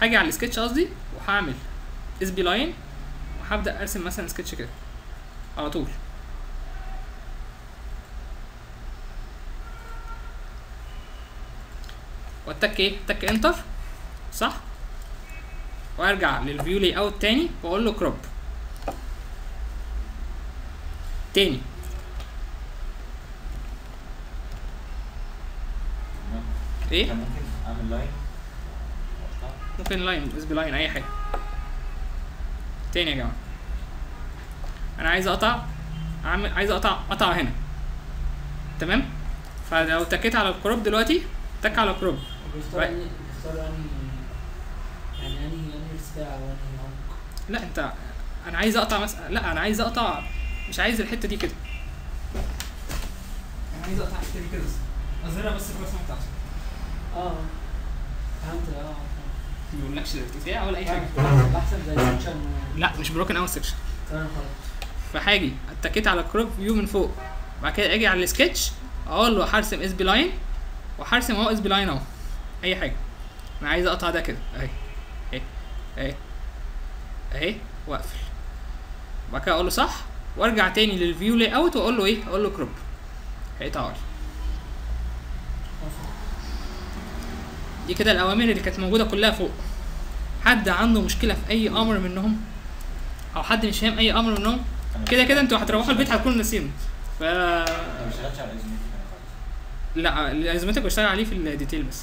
هاجي على السكتش قصدي وهعمل spline وهبدأ أرسم مثلا سكتش كده. على طول. واتك إيه اتك enter صح؟ وارجع لل view layout تاني واقول له crop تاني. إيه؟ ممكن line spline أي حاجة. تاني يا جماعة. أنا عايز أقطع عايز أقطع قطع هنا. تمام؟ فلو تكيت على ال crop دلوقتي تك على ال crop right. يعني انهي انهي ارتفاع وانهي عمق لا انت أنا عايز اقطع مثلا لا أنا عايز اقطع. مش عايز الحتة دي كده. أنا عايز أقطع الحتة دي كده بس. اظهرها بس الرسمة بتاعتي. آه. فهمت آه ما بيقولكش الارتفاع ولا أي حاجة. أحسن زي section لا مش broken out section تمام خلاص. فهاجي اتكيت على ال crop view من فوق. بعد كده أجي على السكتش. أقول له هرسم spline وهرسم أهو spline أهو. أي حاجة. أنا عايز أقطع ده كده. أهي. أهي. أهي. أهي. وأقفل. بعد كده أقول له صح. وأرجع تاني لل view layout وأقول له إيه؟ أقول له crop هيقطع لي دي كده الأوامر اللي كانت موجودة كلها فوق. حد عنده مشكلة في أي أمر منهم؟ أو حد مش فاهم أي أمر منهم؟ كده كده أنتوا هتروحوا البيت هتكونوا ناسيين ف لا الازمتك بشتغل عليه في ال detail بس.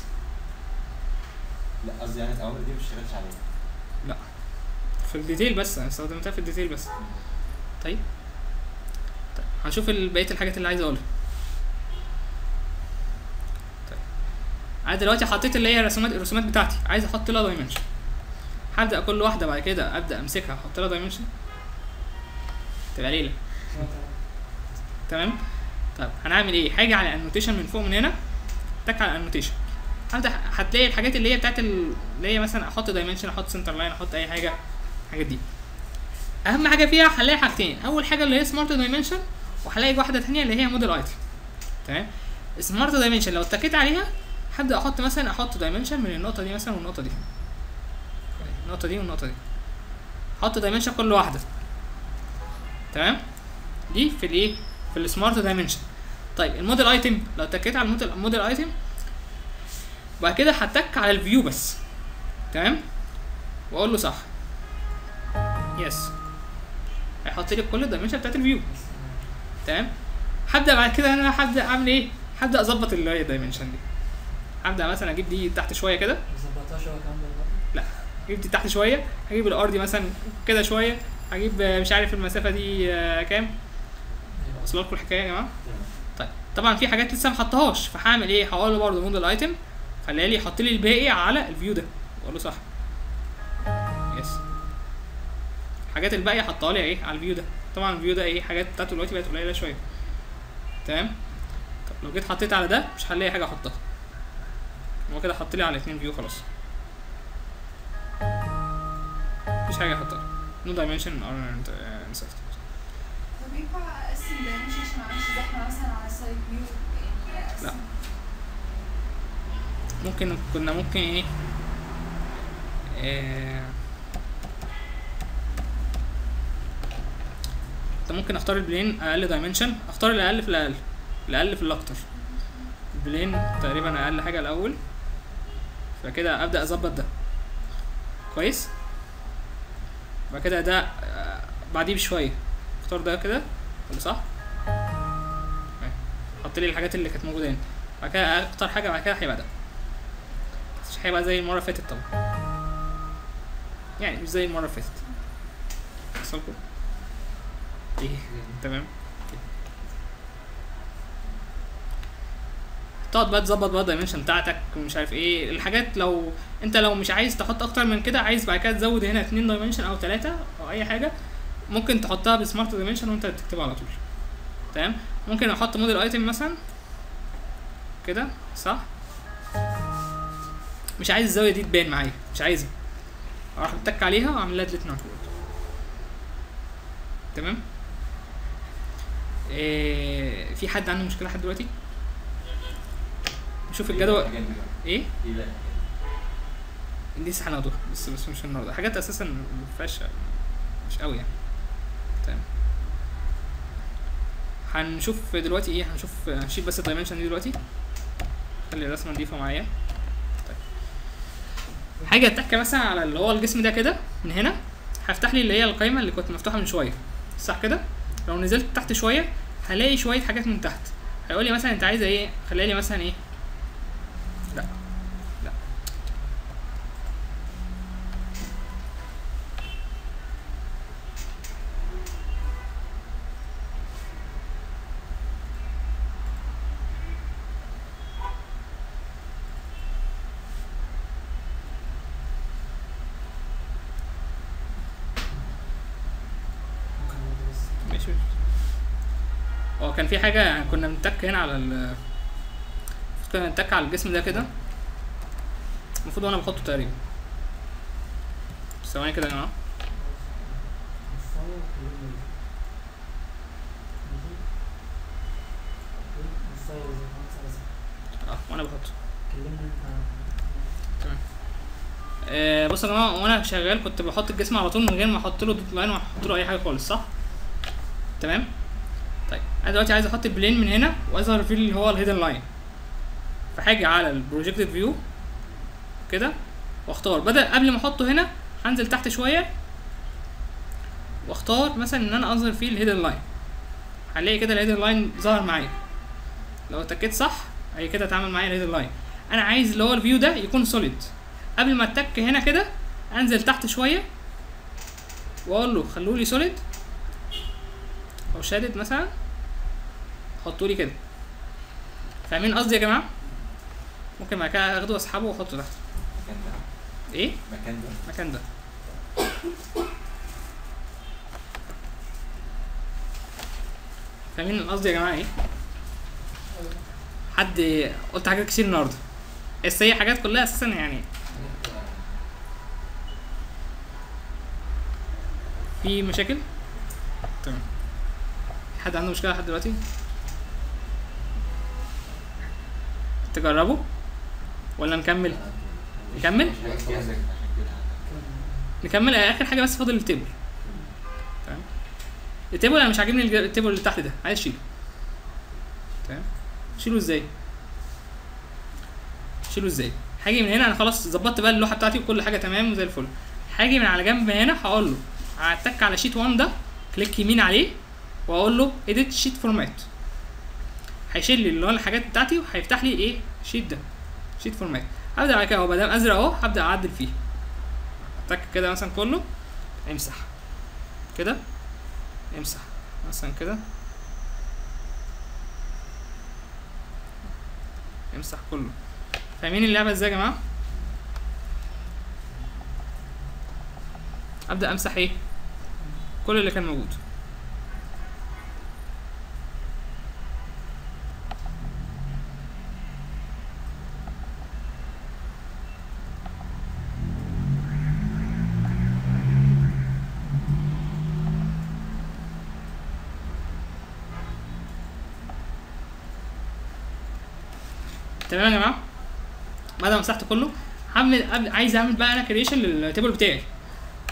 لا قصدي يعني الاوامر دي ما اشتغلتش عليها. في ال detail بس أنا استخدمتها في ال detail بس. طيب. طيب هنشوف ال- بقية الحاجات اللي عايز أقولها. طيب. أنا دلوقتي حطيت اللي هي الرسومات الرسومات بتاعتي. عايز أحط لها dimension هبدأ كل واحدة بعد كده أبدأ أمسكها. أحط لها dimension تبقى ليلة. تمام؟ طيب هنعمل إيه؟ هاجي على ال annotation من فوق من هنا. تك على ال annotation هتلاقي الحاجات اللي هي بتاعت ال- اللي هي مثلا أحط dimension أحط center line أحط أي حاجة الحاجات دي. أهم حاجة فيها هنلاقي حاجتين. أول حاجة اللي هي smart dimension وهلاقي واحدة تانية اللي هي model item تمام؟ smart dimension لو اتكيت عليها هبدأ أحط مثلا أحط dimension من النقطة دي مثلا والنقطة دي. النقطة دي والنقطة دي. أحط dimension كل واحدة. تمام؟ دي في الايه في ال smart dimension طيب ال model item لو اتكيت على ال model item بعد كده هتك على ال view بس. تمام؟ وأقول له صح. yes هيحط لي كل ال dimension بتاعت ال view. تمام؟ هبدأ بعد كده أنا هبدأ أعمل إيه؟ هبدأ أظبط ال dimension دي. هبدأ مثلا أجيب دي تحت شوية كده. بالظبط أجيب دي تحت شوية. هجيب ال R دي مثلا كده شوية. هجيب مش عارف المسافة دي آه، كام؟ وصل لكم الحكاية يا جماعة. طيب. طبعا في حاجات لسه ما حطهاش. فهعمل إيه؟ هقول له برضه model item خليها لي يحط لي الباقي على ال view ده. أقول له صح. yes الحاجات الباقية حطها لي إيه؟ على ال view ده. طبعا ال view ده إيه؟ حاجات بتاعته دلوقتي بقت قليلة شوية. تمام؟ طب لو جيت حطيت على ده مش هلاقي حاجة أحطها. هو كده حط لي على اتنين view خلاص. مفيش حاجة أحطها. no dimension are insert طب ينفع اقسم dimension عشان ما اعملش مثلا على ال side view يعني اقسم لا. ممكن كنا ممكن إيه آه، انت ممكن اختار البلين أقل دايمنشن اختار الاقل في الأقل الاقل في الاكتر البلين تقريبا أقل حاجة الأول فكده أبدأ أظبط ده. كويس؟ بعد كده ده آه، بعديه بشوية. اختار ده كده ولا صح. حط لي الحاجات اللي كانت موجودة هنا. بعد كده اختار حاجة بعد كده هيبقى ده. مش هيبقى زي المرة اللي فاتت طبعا. يعني مش زي المرة اللي فاتت. وصلكوا إيه تمام. تقعد بقى تظبط بقى ال dimension بتاعتك ومش عارف إيه. الحاجات لو أنت لو مش عايز تحط أكتر من كده عايز بعد كده تزود هنا اتنين dimension أو تلاتة أو أي حاجة ممكن تحطها ب smart dimension وأنت تكتبها على طول. تمام؟ ممكن أحط model item مثلا. كده؟ صح؟ مش عايز الزاوية دي تبان معايا. مش عايزها. أروح أتك عليها وأعمل لها ديليت تمام؟ إيه في حد عنده مشكلة لحد دلوقتي؟ نشوف الجدول. إيه؟ لسه هناخدوها بس بس مش النهارده حاجات أساسا ما فيهاش مش قوي يعني. تمام. هنشوف دلوقتي إيه؟ هنشوف هنشيل بس الدايمنشن دي دلوقتي. خلي الرسمة نضيفة معايا. حاجة اتك مثلا على اللي هو الجسم ده كده من هنا هيفتح لي اللي هي القايمة اللي كنت مفتوحة من شوية. صح كده؟ لو نزلت تحت شوية هلاقي شوية حاجات من تحت. هيقول لي مثلا أنت عايزة إيه؟ خليها لي مثلا إيه لا لا ممكن نقول بس ماشي هو كان في حاجة كنا بنتك هنا على ال كنا بنتك على الجسم ده كده. المفروض وأنا بحطه تقريبا. ثواني كده يا عايز آه وأنا بحطه. آه بصوا يا جماعة وأنا شغال كنت بحط الجسم على طول من غير ما أحط له dot line واحط له اي حاجة خالص صح؟ تمام؟ أنا دلوقتي عايز أحط ال plan من هنا واظهر فيه اللي هو ال hidden line فهاجي على ال projected view كده؟ واختار. بدل قبل ما احطه هنا هنزل تحت شوية. واختار مثلا إن أنا أظهر فيه ال hidden line هلاقي كده ال hidden line ظهر معايا. لو اتكيت صح هي كده اتعامل معايا ال hidden line أنا عايز اللي هو ال view ده يكون solid قبل ما اتك هنا كده أنزل تحت شوية. وأقول له خلوا لي solid أو shaded مثلا. حطوا لي كده. فاهمين قصدي يا جماعة؟ ممكن بعد كده اخده واسحبه واحطه تحت. المكان ده. إيه؟ المكان ده. المكان ده. فاهمين القصد يا جماعة إيه؟ حد قلت حاجات كتير النهارده. بس هي حاجات كلها أساسا يعني. في مشاكل؟ تمام. حد عنده مشكلة لحد دلوقتي؟ تجربوا ولا نكمل؟ نكمل؟ نكمل. آخر حاجة بس فاضل التيبل. تمام. ال table أنا مش عاجبني ال table اللي تحت ده. عايز أشيله. تمام. شيله إزاي؟ شيله إزاي؟ هاجي من هنا أنا خلاص ظبطت بقى اللوحة بتاعتي وكل حاجة تمام وزي الفل. هاجي من على جنب هنا هقول له هتك على sheet 1 ده click يمين عليه وأقول له edit sheet format. هيشيل لي اللي هو الحاجات بتاعتي وهيفتح لي إيه sheet ده sheet format هبدأ بعد كده اهو ما دام ازرق اهو هبدأ اعدل فيه. تك كده مثلا كله امسح. كده؟ امسح. مثلا كده. امسح كله. فاهمين اللعبة إزاي يا جماعة؟ أبدأ امسح إيه؟ كل اللي كان موجود. تمام يا جماعة؟ بعد ما مسحت كله هعمل عايز أعمل بقى أنا creation لل table بتاعي.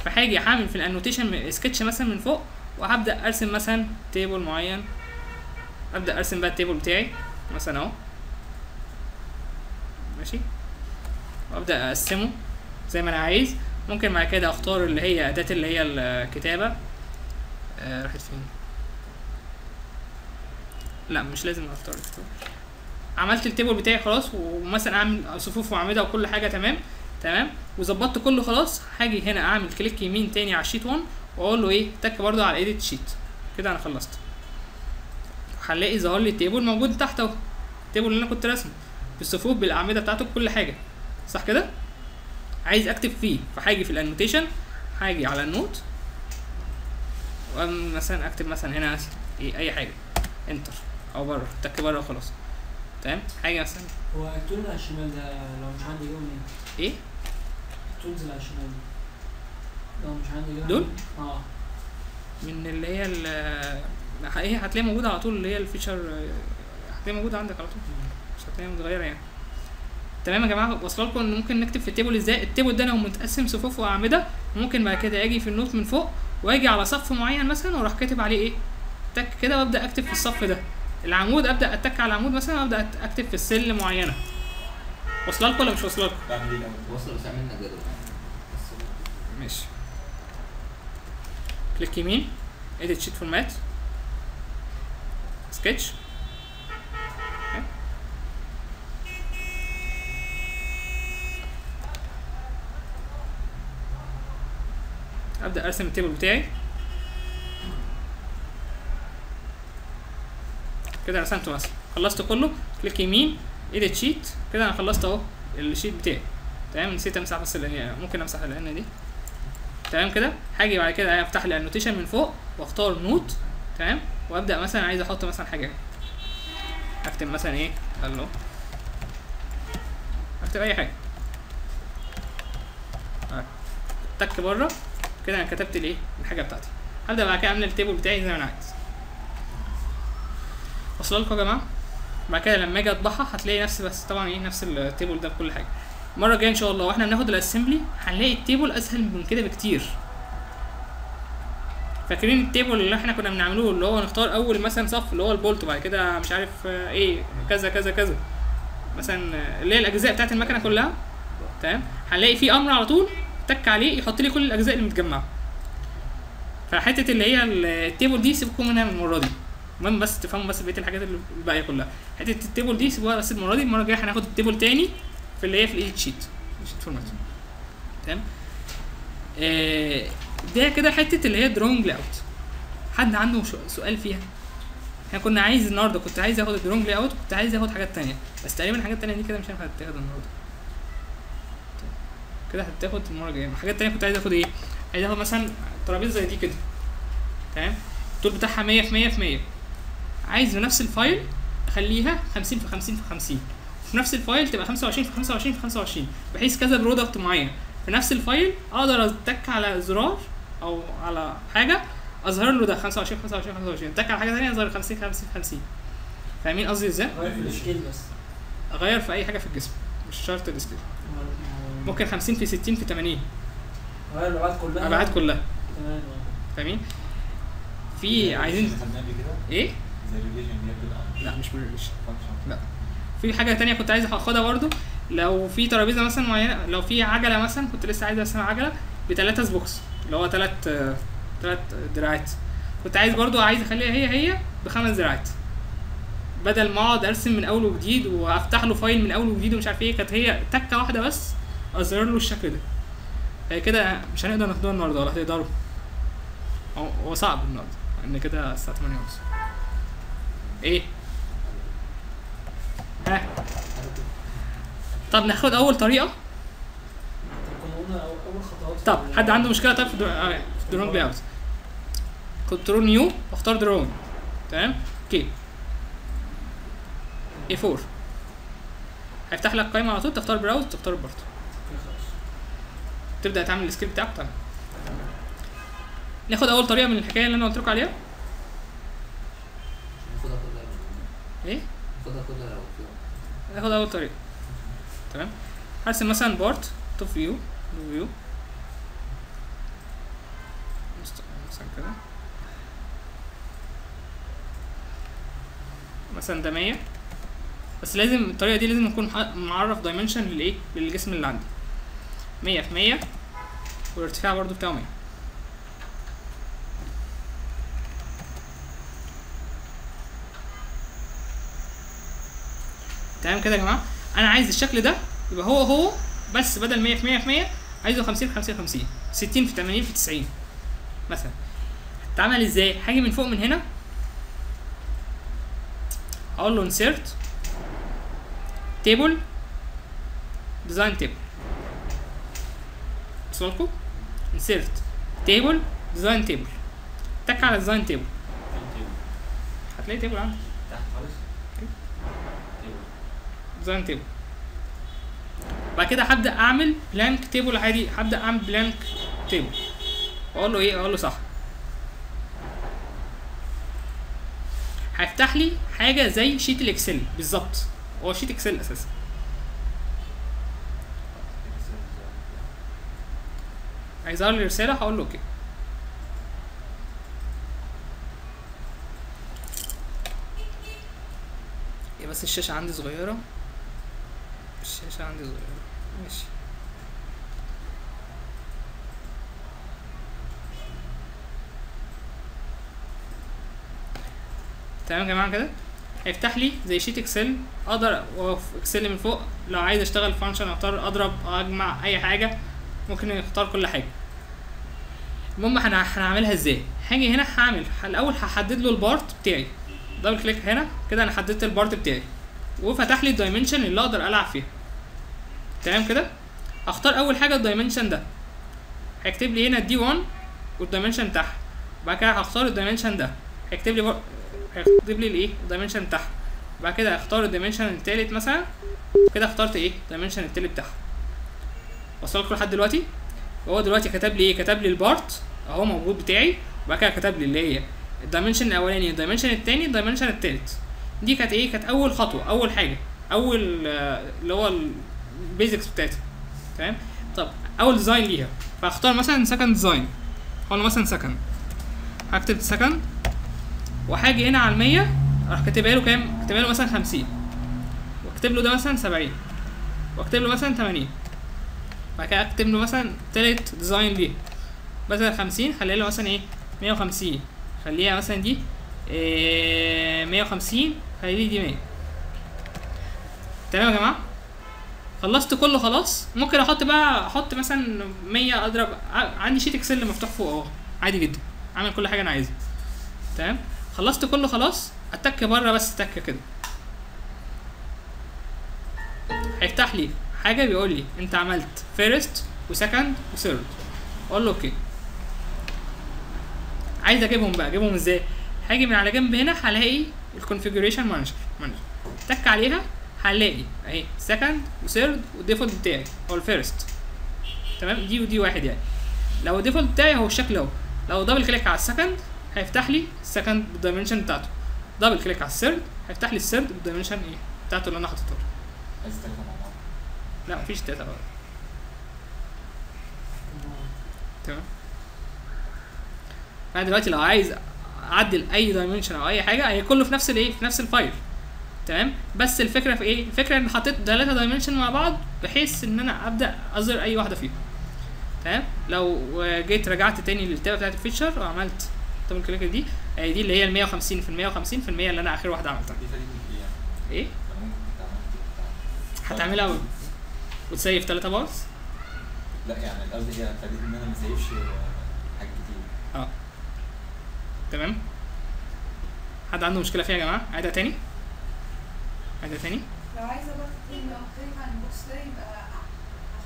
فهاجي هعمل في ال annotation sketch مثلا من فوق وهبدأ أرسم مثلا table معين. أبدأ أرسم بقى ال table بتاعي مثلا أهو. ماشي؟ وأبدأ أقسمه زي ما أنا عايز. ممكن بعد كده أختار اللي هي أداة اللي هي الكتابة. آه راحت فين؟ لا مش لازم أختار. الكتابة. عملت ال table بتاعي خلاص ومثلا أعمل صفوف واعمده وكل حاجة تمام؟ تمام؟ وظبطت كله خلاص هاجي هنا أعمل click يمين تاني على ال sheet 1 وأقول له إيه؟ تك برضو على edit sheet كده أنا خلصت. هنلاقي ظهر لي ال table موجود تحت أهو. ال table اللي أنا كنت راسمه. بالصفوف بالأعمدة بتاعته بكل حاجة. صح كده؟ عايز أكتب فيه فهاجي في ال annotation هاجي على ال note ومثلا أكتب مثلا هنا أي حاجة. enter أو بره. تك بره وخلاص. تمام؟ حاجة مثلا؟ هو ال tool اللي على الشمال ده لو مش عندي جوه منين؟ إيه؟ ال tools اللي على الشمال دي لو مش عندي جوه دول؟ آه. من اللي هي ال هي هتلاقيها موجودة على طول اللي هي ال feature هتلاقيها موجودة عندك على طول. مش هتلاقيها متغيرة يعني. تمام يا جماعة واصله لكم إن ممكن نكتب في ال table إزاي؟ ال table ده لو متقسم صفوف وأعمدة ممكن بعد كده أجي في النوت من فوق واجي على صف معين مثلا وأروح كاتب عليه إيه؟ تك كده وأبدأ أكتب في الصف ده. العمود أبدأ أتك على العمود مثلا وابدا أت- أكتب في السل معينة. واصله لكم ولا مش واصله لكم؟ إيه؟ الأول؟ وصل بس عملنا جدول. ماشي. كليك يمين. edit sheet format sketch. أبدأ أرسم ال table بتاعي. كده رسمته مثلا. خلصت كله click يمين edit sheet كده أنا خلصت اهو ال sheet بتاعي. تمام؟ نسيت امسح بس لأن ممكن امسح لأن دي. تمام كده؟ هاجي بعد كده افتح لي ال annotation من فوق واختار note تمام؟ وابدأ مثلا عايز أحط مثلا حاجة اكتب مثلا إيه؟ ألو اكتب اي حاجة. آه. تك بره. كده أنا كتبت الايه؟ الحاجة بتاعتي. هبدأ بعد كده اعمل ال table بتاعي زي ما أنا عايز. وصل لكم يا جماعة. بعد كده لما أجي اطبعها هتلاقي نفس بس طبعا إيه نفس ال table ده بكل حاجة. المرة الجاية إن شاء الله وإحنا بناخد ال assembly هنلاقي ال table أسهل من كده بكتير. فاكرين ال table اللي إحنا كنا بنعمله اللي هو نختار أول مثلا صف اللي هو ال bolt وبعد كده مش عارف إيه كذا كذا كذا. مثلا اللي هي الأجزاء بتاعت المكنة كلها. تمام؟ هنلاقي في أمر على طول تك عليه يحط لي كل الأجزاء اللي متجمعة. فحتة اللي هي ال table دي سيبكم منها من المرة دي. المهم بس تفهموا بس بقية الحاجات اللي الباقية كلها. حتة ال table دي سيبوها بس المرة دي المرة الجاية هناخد ال table تاني في اللي هي في ال edit sheet. sheet format تمام؟ آه، ده كده حتة اللي هي drawing layout حد عنده سؤال فيها؟ إحنا كنا عايز النهارده كنت عايز آخد ال drawing layout كنت عايز آخد حاجات تانية. بس تقريبا الحاجات التانية دي كده مش هينفع تتاخد النهارده. كده هتاخد المرة الجاية. الحاجات التانية كنت عايز آخد إيه؟ عايز آخد مثلا ترابيزة زي دي كده. تمام؟ الطول بتاعها 100 في 100 في 100 عايز بنفس ال file اخليها 50 في 50 في 50 في نفس ال file تبقى 25 في 25 في 25 بحيث كذا product معين. في نفس ال file أقدر أتك على زرار أو على حاجة أظهر له ده 25 25 25 أتك على حاجة ثانية أظهر 50 50 50 فاهمين قصدي إزاي؟ غير في ال scale بس. أغير في أي حاجة في الجسم. مش شرط ال scale. ممكن 50 في 60 في 80 غير الأبعاد كلها. الأبعاد كلها. تمام. آه فاهمين؟ في عايزين قبل كده؟ إيه؟ لا مش function. لا. في حاجة تانية كنت عايز اخدها برضو. لو في ترابيزة مثلا معينة لو في عجلة مثلا كنت لسه عايز ارسم عجلة بثلاثه spokes اللي هو ثلاث ثلاث دراعات. كنت عايز برضو عايز أخليها هي هي بخمس دراعات. بدل ما أقعد أرسم من أول وجديد وأفتح له file من أول وجديد ومش عارف إيه كانت هي تكة واحدة بس أظهر له الشكل ده. هي كده مش هنقدر ناخدوها النهارده ولا هتقدروا؟ هو صعب النهارده ان كده الساعة 8 ونص. إيه؟ ها؟ طب ناخد أول طريقة؟ طب طب حد عنده مشكلة؟ طيب في draw- آه، في drawing layout control new واختار drawing تمام؟ okay. A4 هيفتح لك قائمة على طول تختار browse تختار خلاص. تبدأ تعمل ال scale بتاعك تمام ناخد أول طريقة من الحكاية اللي أنا قلت لكم عليها ناخدها كلها لو- إيه ناخدها كلها لو في ناخد اول طريقه تمام هرسم مثلا part top view لو view مثلا كده. مثلا ده 100 بس لازم الطريقة دي لازم اكون ح- معرف dimension للإيه؟ للجسم اللي عندي. 100 في 100 والارتفاع برضو بتاعه 100 تمام كده يا جماعة؟ أنا عايز الشكل ده يبقى هو هو بس بدل 100 في 100 في 100 عايزه 50 في 50 في 50 60 في 80 في 90 مثلا. هتعمل إزاي؟ هاجي من فوق من هنا. أقول له insert table design table. وصل لكم؟ insert table design table. تك على فين تيبل؟ هتلاقي table عندك تحت خالص okay. table design table. بعد كده هبدأ أعمل blank table عادي. هبدأ أعمل blank table واقول له إيه؟ أقول له صح. هيفتح لي حاجة زي sheet ال Excel بالظبط. هو sheet Excel أساسا. هيظهر لي رسالة؟ هقول له okay. يا بس الشاشة عندي صغيرة. الشاشه عندي صغيره ماشي. تمام يا جماعة كده؟ هيفتح لي زي sheet Excel أقدر وفي Excel من فوق. لو عايز أشتغل function اختار أضرب أجمع أي حاجة. ممكن اختار كل حاجة. المهم هن- هنعملها إزاي؟ هاجي هنا هعمل. الأول هحدد له ال part بتاعي. double click هنا. كده أنا حددت ال part بتاعي. وفتح لي ال dimension اللي أقدر ألعب فيها. تمام كده؟ اختار أول حاجة ال dimension ده. هيكتب لي هنا D1 وال dimension بتاعها بعد كده هختار ال dimension ده. هيكتب لي. هيكتب لي الإيه؟ ال dimension بتاعها بعد كده اختار ال dimension التالت مثلا. كده اخترت إيه؟ ال dimension التالت بتاعها وصل لكم لحد دلوقتي؟ هو دلوقتي كتب لي إيه؟ كتب لي ال part. أهو موجود بتاعي. وبعد كده كتب لي اللي هي ال dimension الأولاني ال dimension التاني ال dimension التالت. دي كانت إيه؟ كانت أول خطوة أول حاجة أول آه، اللي هو ال basics بتاعتها. تمام؟ طب أول design ليها. فاختار مثلا second design له مثلا second هكتب second وهاجي هنا على المية أروح كاتبها له كام؟ كاتبها له مثلا خمسين. واكتب له ده مثلا سبعين. واكتب له مثلا تمانين. بعد كده أكتب له مثلا تالت design ليه. بدل خمسين خليها له مثلا إيه؟ مية وخمسين. خليها مثلا دي إيه مية وخمسين. خلي لي دي مية. تمام يا جماعة؟ خلصت كله خلاص. ممكن أحط بقى أحط مثلا 100 أضرب. عندي sheet Excel مفتوح فوق أهو. عادي جدا. أعمل كل حاجة أنا عايزها. تمام؟ خلصت كله خلاص. أتك بره بس تكة كده. هيفتح لي حاجة بيقول لي أنت عملت first و second و third أقول له okay. عايز أجيبهم بقى. أجيبهم إزاي؟ هاجي من على جنب هنا هلاقي ال configuration manager manager. تك عليها هلاقي اهي second و third وال default بتاعي. هو ال first تمام؟ دي ودي واحد يعني. لو ال default بتاعي هو الشكل اهو. لو double click على ال second هيفتح لي ال second بال dimension بتاعته. double click على ال third هيفتح لي ال third بال dimension إيه؟ بتاعته اللي أنا حاططها. لا مفيش تلاتة بقى. تمام؟ أنا دلوقتي لو عايز اعدل اي dimension أو اي حاجة هي كله في نفس الايه في نفس ال file. تمام؟ بس الفكرة في إيه؟ الفكرة ان حطيت ثلاثة dimension مع بعض بحيث ان أنا ابدأ اظهر اي واحدة فيهم. تمام؟ لو جيت رجعت تاني لل tabة بتاعت ال feature وعملت double click دي هي دي اللي هي ال 150 في ال 150 في المية اللي أنا آخر واحدة عملتها. إيه يعني؟ إيه؟ هتعملها و- وت save 3 parts لا يعني القصد هي ابتديت إن أنا ما save ش حاجات كتير. آه. تمام؟ حد عنده مشكلة فيها يا جماعة؟ عيدها تاني؟ عيدها تاني؟ لو عايزة بقى يبقى مختلف عن ال box ده يبقى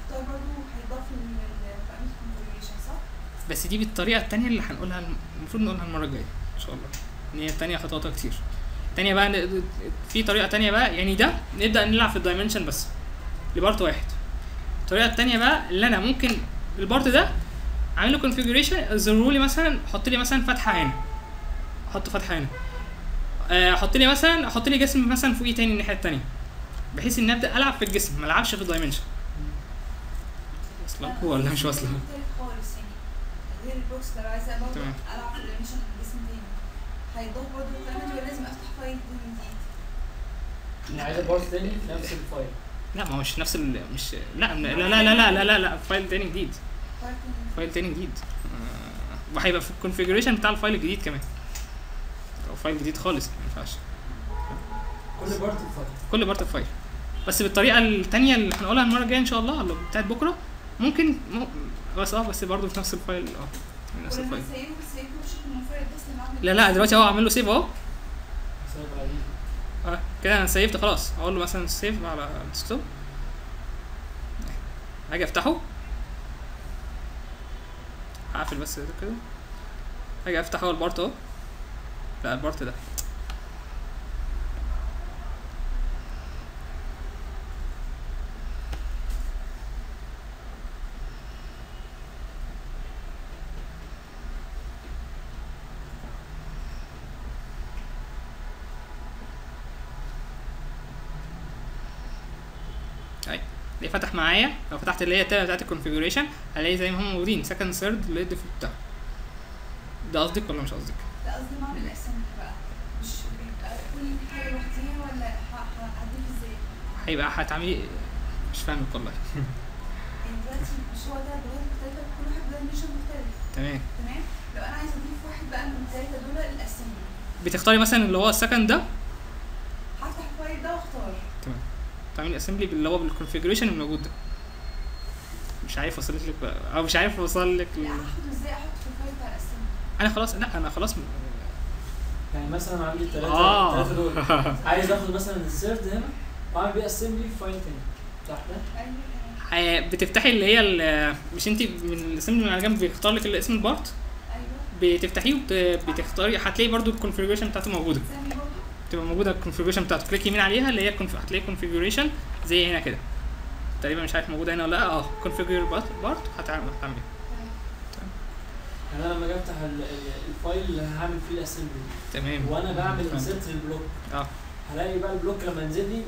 هختار برضه هيضاف للبرامج configuration صح؟ بس دي بالطريقة التانية اللي هنقولها الم- المفروض نقولها المرة الجاية إن شاء الله. إن هي التانية خطواتها كتير. التانية بقى في طريقة تانية بقى يعني ده نبدأ نلعب في ال dimension بس. ل part واحد. الطريقة التانية بقى اللي أنا ممكن ال part ده عامل له configuration زروا لي مثلا حط لي مثلا فتحه هنا أحط فتحة هنا. آه، أحط لي مثلا أحط لي جسم مثلا فوقيه تاني الناحية التانية بحيث إن أبدأ ألعب في الجسم ما ألعبش في ال dimension. واصله ولا مش واصله خالص يعني. غير ال box لو عايزة برضه. ألعب في ال animation جسم تاني. هيضاف برضه الكلام لازم أفتح file تاني جديد؟ يعني عايز part تاني في نفس ال file. لا ما هو مش نفس ال مش لا لا لا لا لا لا لا, لا file تاني جديد. file تاني. جديد. آه، وهيبقى في ال configuration بتاع ال file الجديد كمان. file جديد خالص ما ينفعش. كل part ب file كل part file بس بالطريقة التانية اللي هنقولها المرة الجاية إن شاء الله اللي بتاعت بكرة ممكن م... بس آه بس برضه في نفس ال file آه في نفس ال file. اعمل لا لا دلوقتي هو عامل له save اهو آه كده أنا save ت خلاص. أقول له مثلا save على ال desktop هاجي أفتحه. هقفل بس ده كده. هاجي أفتح أول part أهو. لا ال part ده طيب دي فتح معايا لو فتحت اللي هي التابة بتاعت الكونفيجريشن هلاقي زي ما هم موجودين سكند ثيرد الديفولت بتاعه ده قصدك ولا مش قصدك؟ قصدي ما اعمل اسامبلي بقى. مش كل حاجة لوحديها ولا ه- ه- هضيف إزاي؟ هيبقى هتعملي مش فاهمك والله. يعني دلوقتي مش هو ده لغات مختلفة كل واحد ده نيشن مختلف. تمام. تمام؟ لو أنا عايزة أضيف واحد بقى من الثلاثه دول الاسامبلي بتختاري مثلا اللي هو السكند ده؟ هفتح ال file ده واختار. تعملي assembly اللي هو بال configuration الموجود ده. مش عارف اوصل لك بقى. أو مش عارف اوصل لك لا هاخده إزاي؟ أحط في ال file بتاع ال assembly؟ أنا خلاص لا أنا خلاص يعني مثلا عندي الثلاثه آه. الثلاثه دول. عايز آخد مثلا ال third هنا وأعمل بيه assembly في file تاني. صح ده؟ ح- بتفتحي اللي هي ال- مش انت من ال assembly من على جنب بيختار لك اسم ال part؟ أيوه. بتفتحيه وبتختاري هتلاقي برضو ال configuration بتاعته موجودة. تبقى موجودة ال configuration بتاعته. click يمين عليها اللي هي ال conf... هتلاقي configuration زي هنا كده. تقريبا مش عارف موجودة هنا ولا لأ. آه configure part هتعمل هتعمل يعني أنا لما أجي أفتح ال- ال- ال file اللي هعمل فيه ال assembly تمام. وأنا بعمل. insert لل block آه. هلاقي بقى ال block لما ينزل لي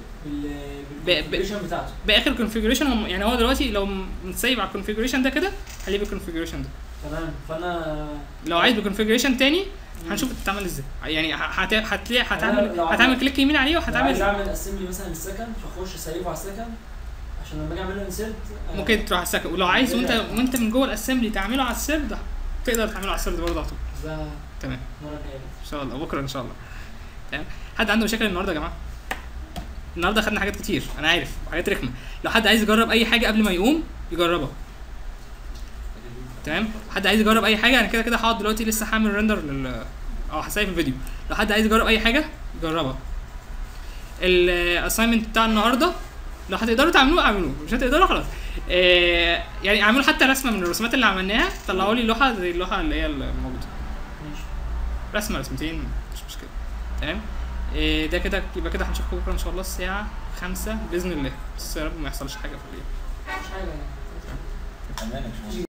بال configuration بتاعته. بآخر configuration يعني هو دلوقتي لو متسيب على ال configuration ده كده هلاقيه بال configuration ده. تمام. فأنا لو عايز ب configuration تاني هنشوف بتتعمل إزاي. يعني. هتلاقي هتعمل هتعمل click يمين عليه لو عايز وهتعمل أعمل assembly مثلا ال second فأخش اسيبه على ال second عشان لما أجي اعمل له insert ممكن تروح على ال second ولو عايز وانت. وأنت من جوه ال assembly تعمله على ال third تقدر تعمله على ال third برضه على طول. تمام. إن شاء الله. بكرة إن شاء الله. تمام. حد عنده مشاكل النهارده يا جماعة؟ النهارده خدنا حاجات كتير أنا عارف حاجات رخمة. لو حد عايز يجرب أي حاجة قبل ما يقوم يجربها. تمام. حد عايز يجرب أي حاجة أنا كده كده هقعد دلوقتي لسه هعمل render لل آه هسيب الفيديو. لو حد عايز يجرب أي حاجة يجربها ال assignment بتاع النهارده لو هتقدروا تعملوه اعملوه. مش هتقدروا خلاص. آه يعني اعملوا حتى رسمة من الرسومات اللي عملناها طلعوا لي لوحة زي اللوحة اللي هي الموجودة. رسمة رسمتين مش مشكلة. تمام؟ إيه ده كده يبقى كده هنشوفكم بكرة إن شاء الله الساعة 5 بإذن الله. بس يا رب ما يحصلش حاجة في الليل مش حاجة يعني.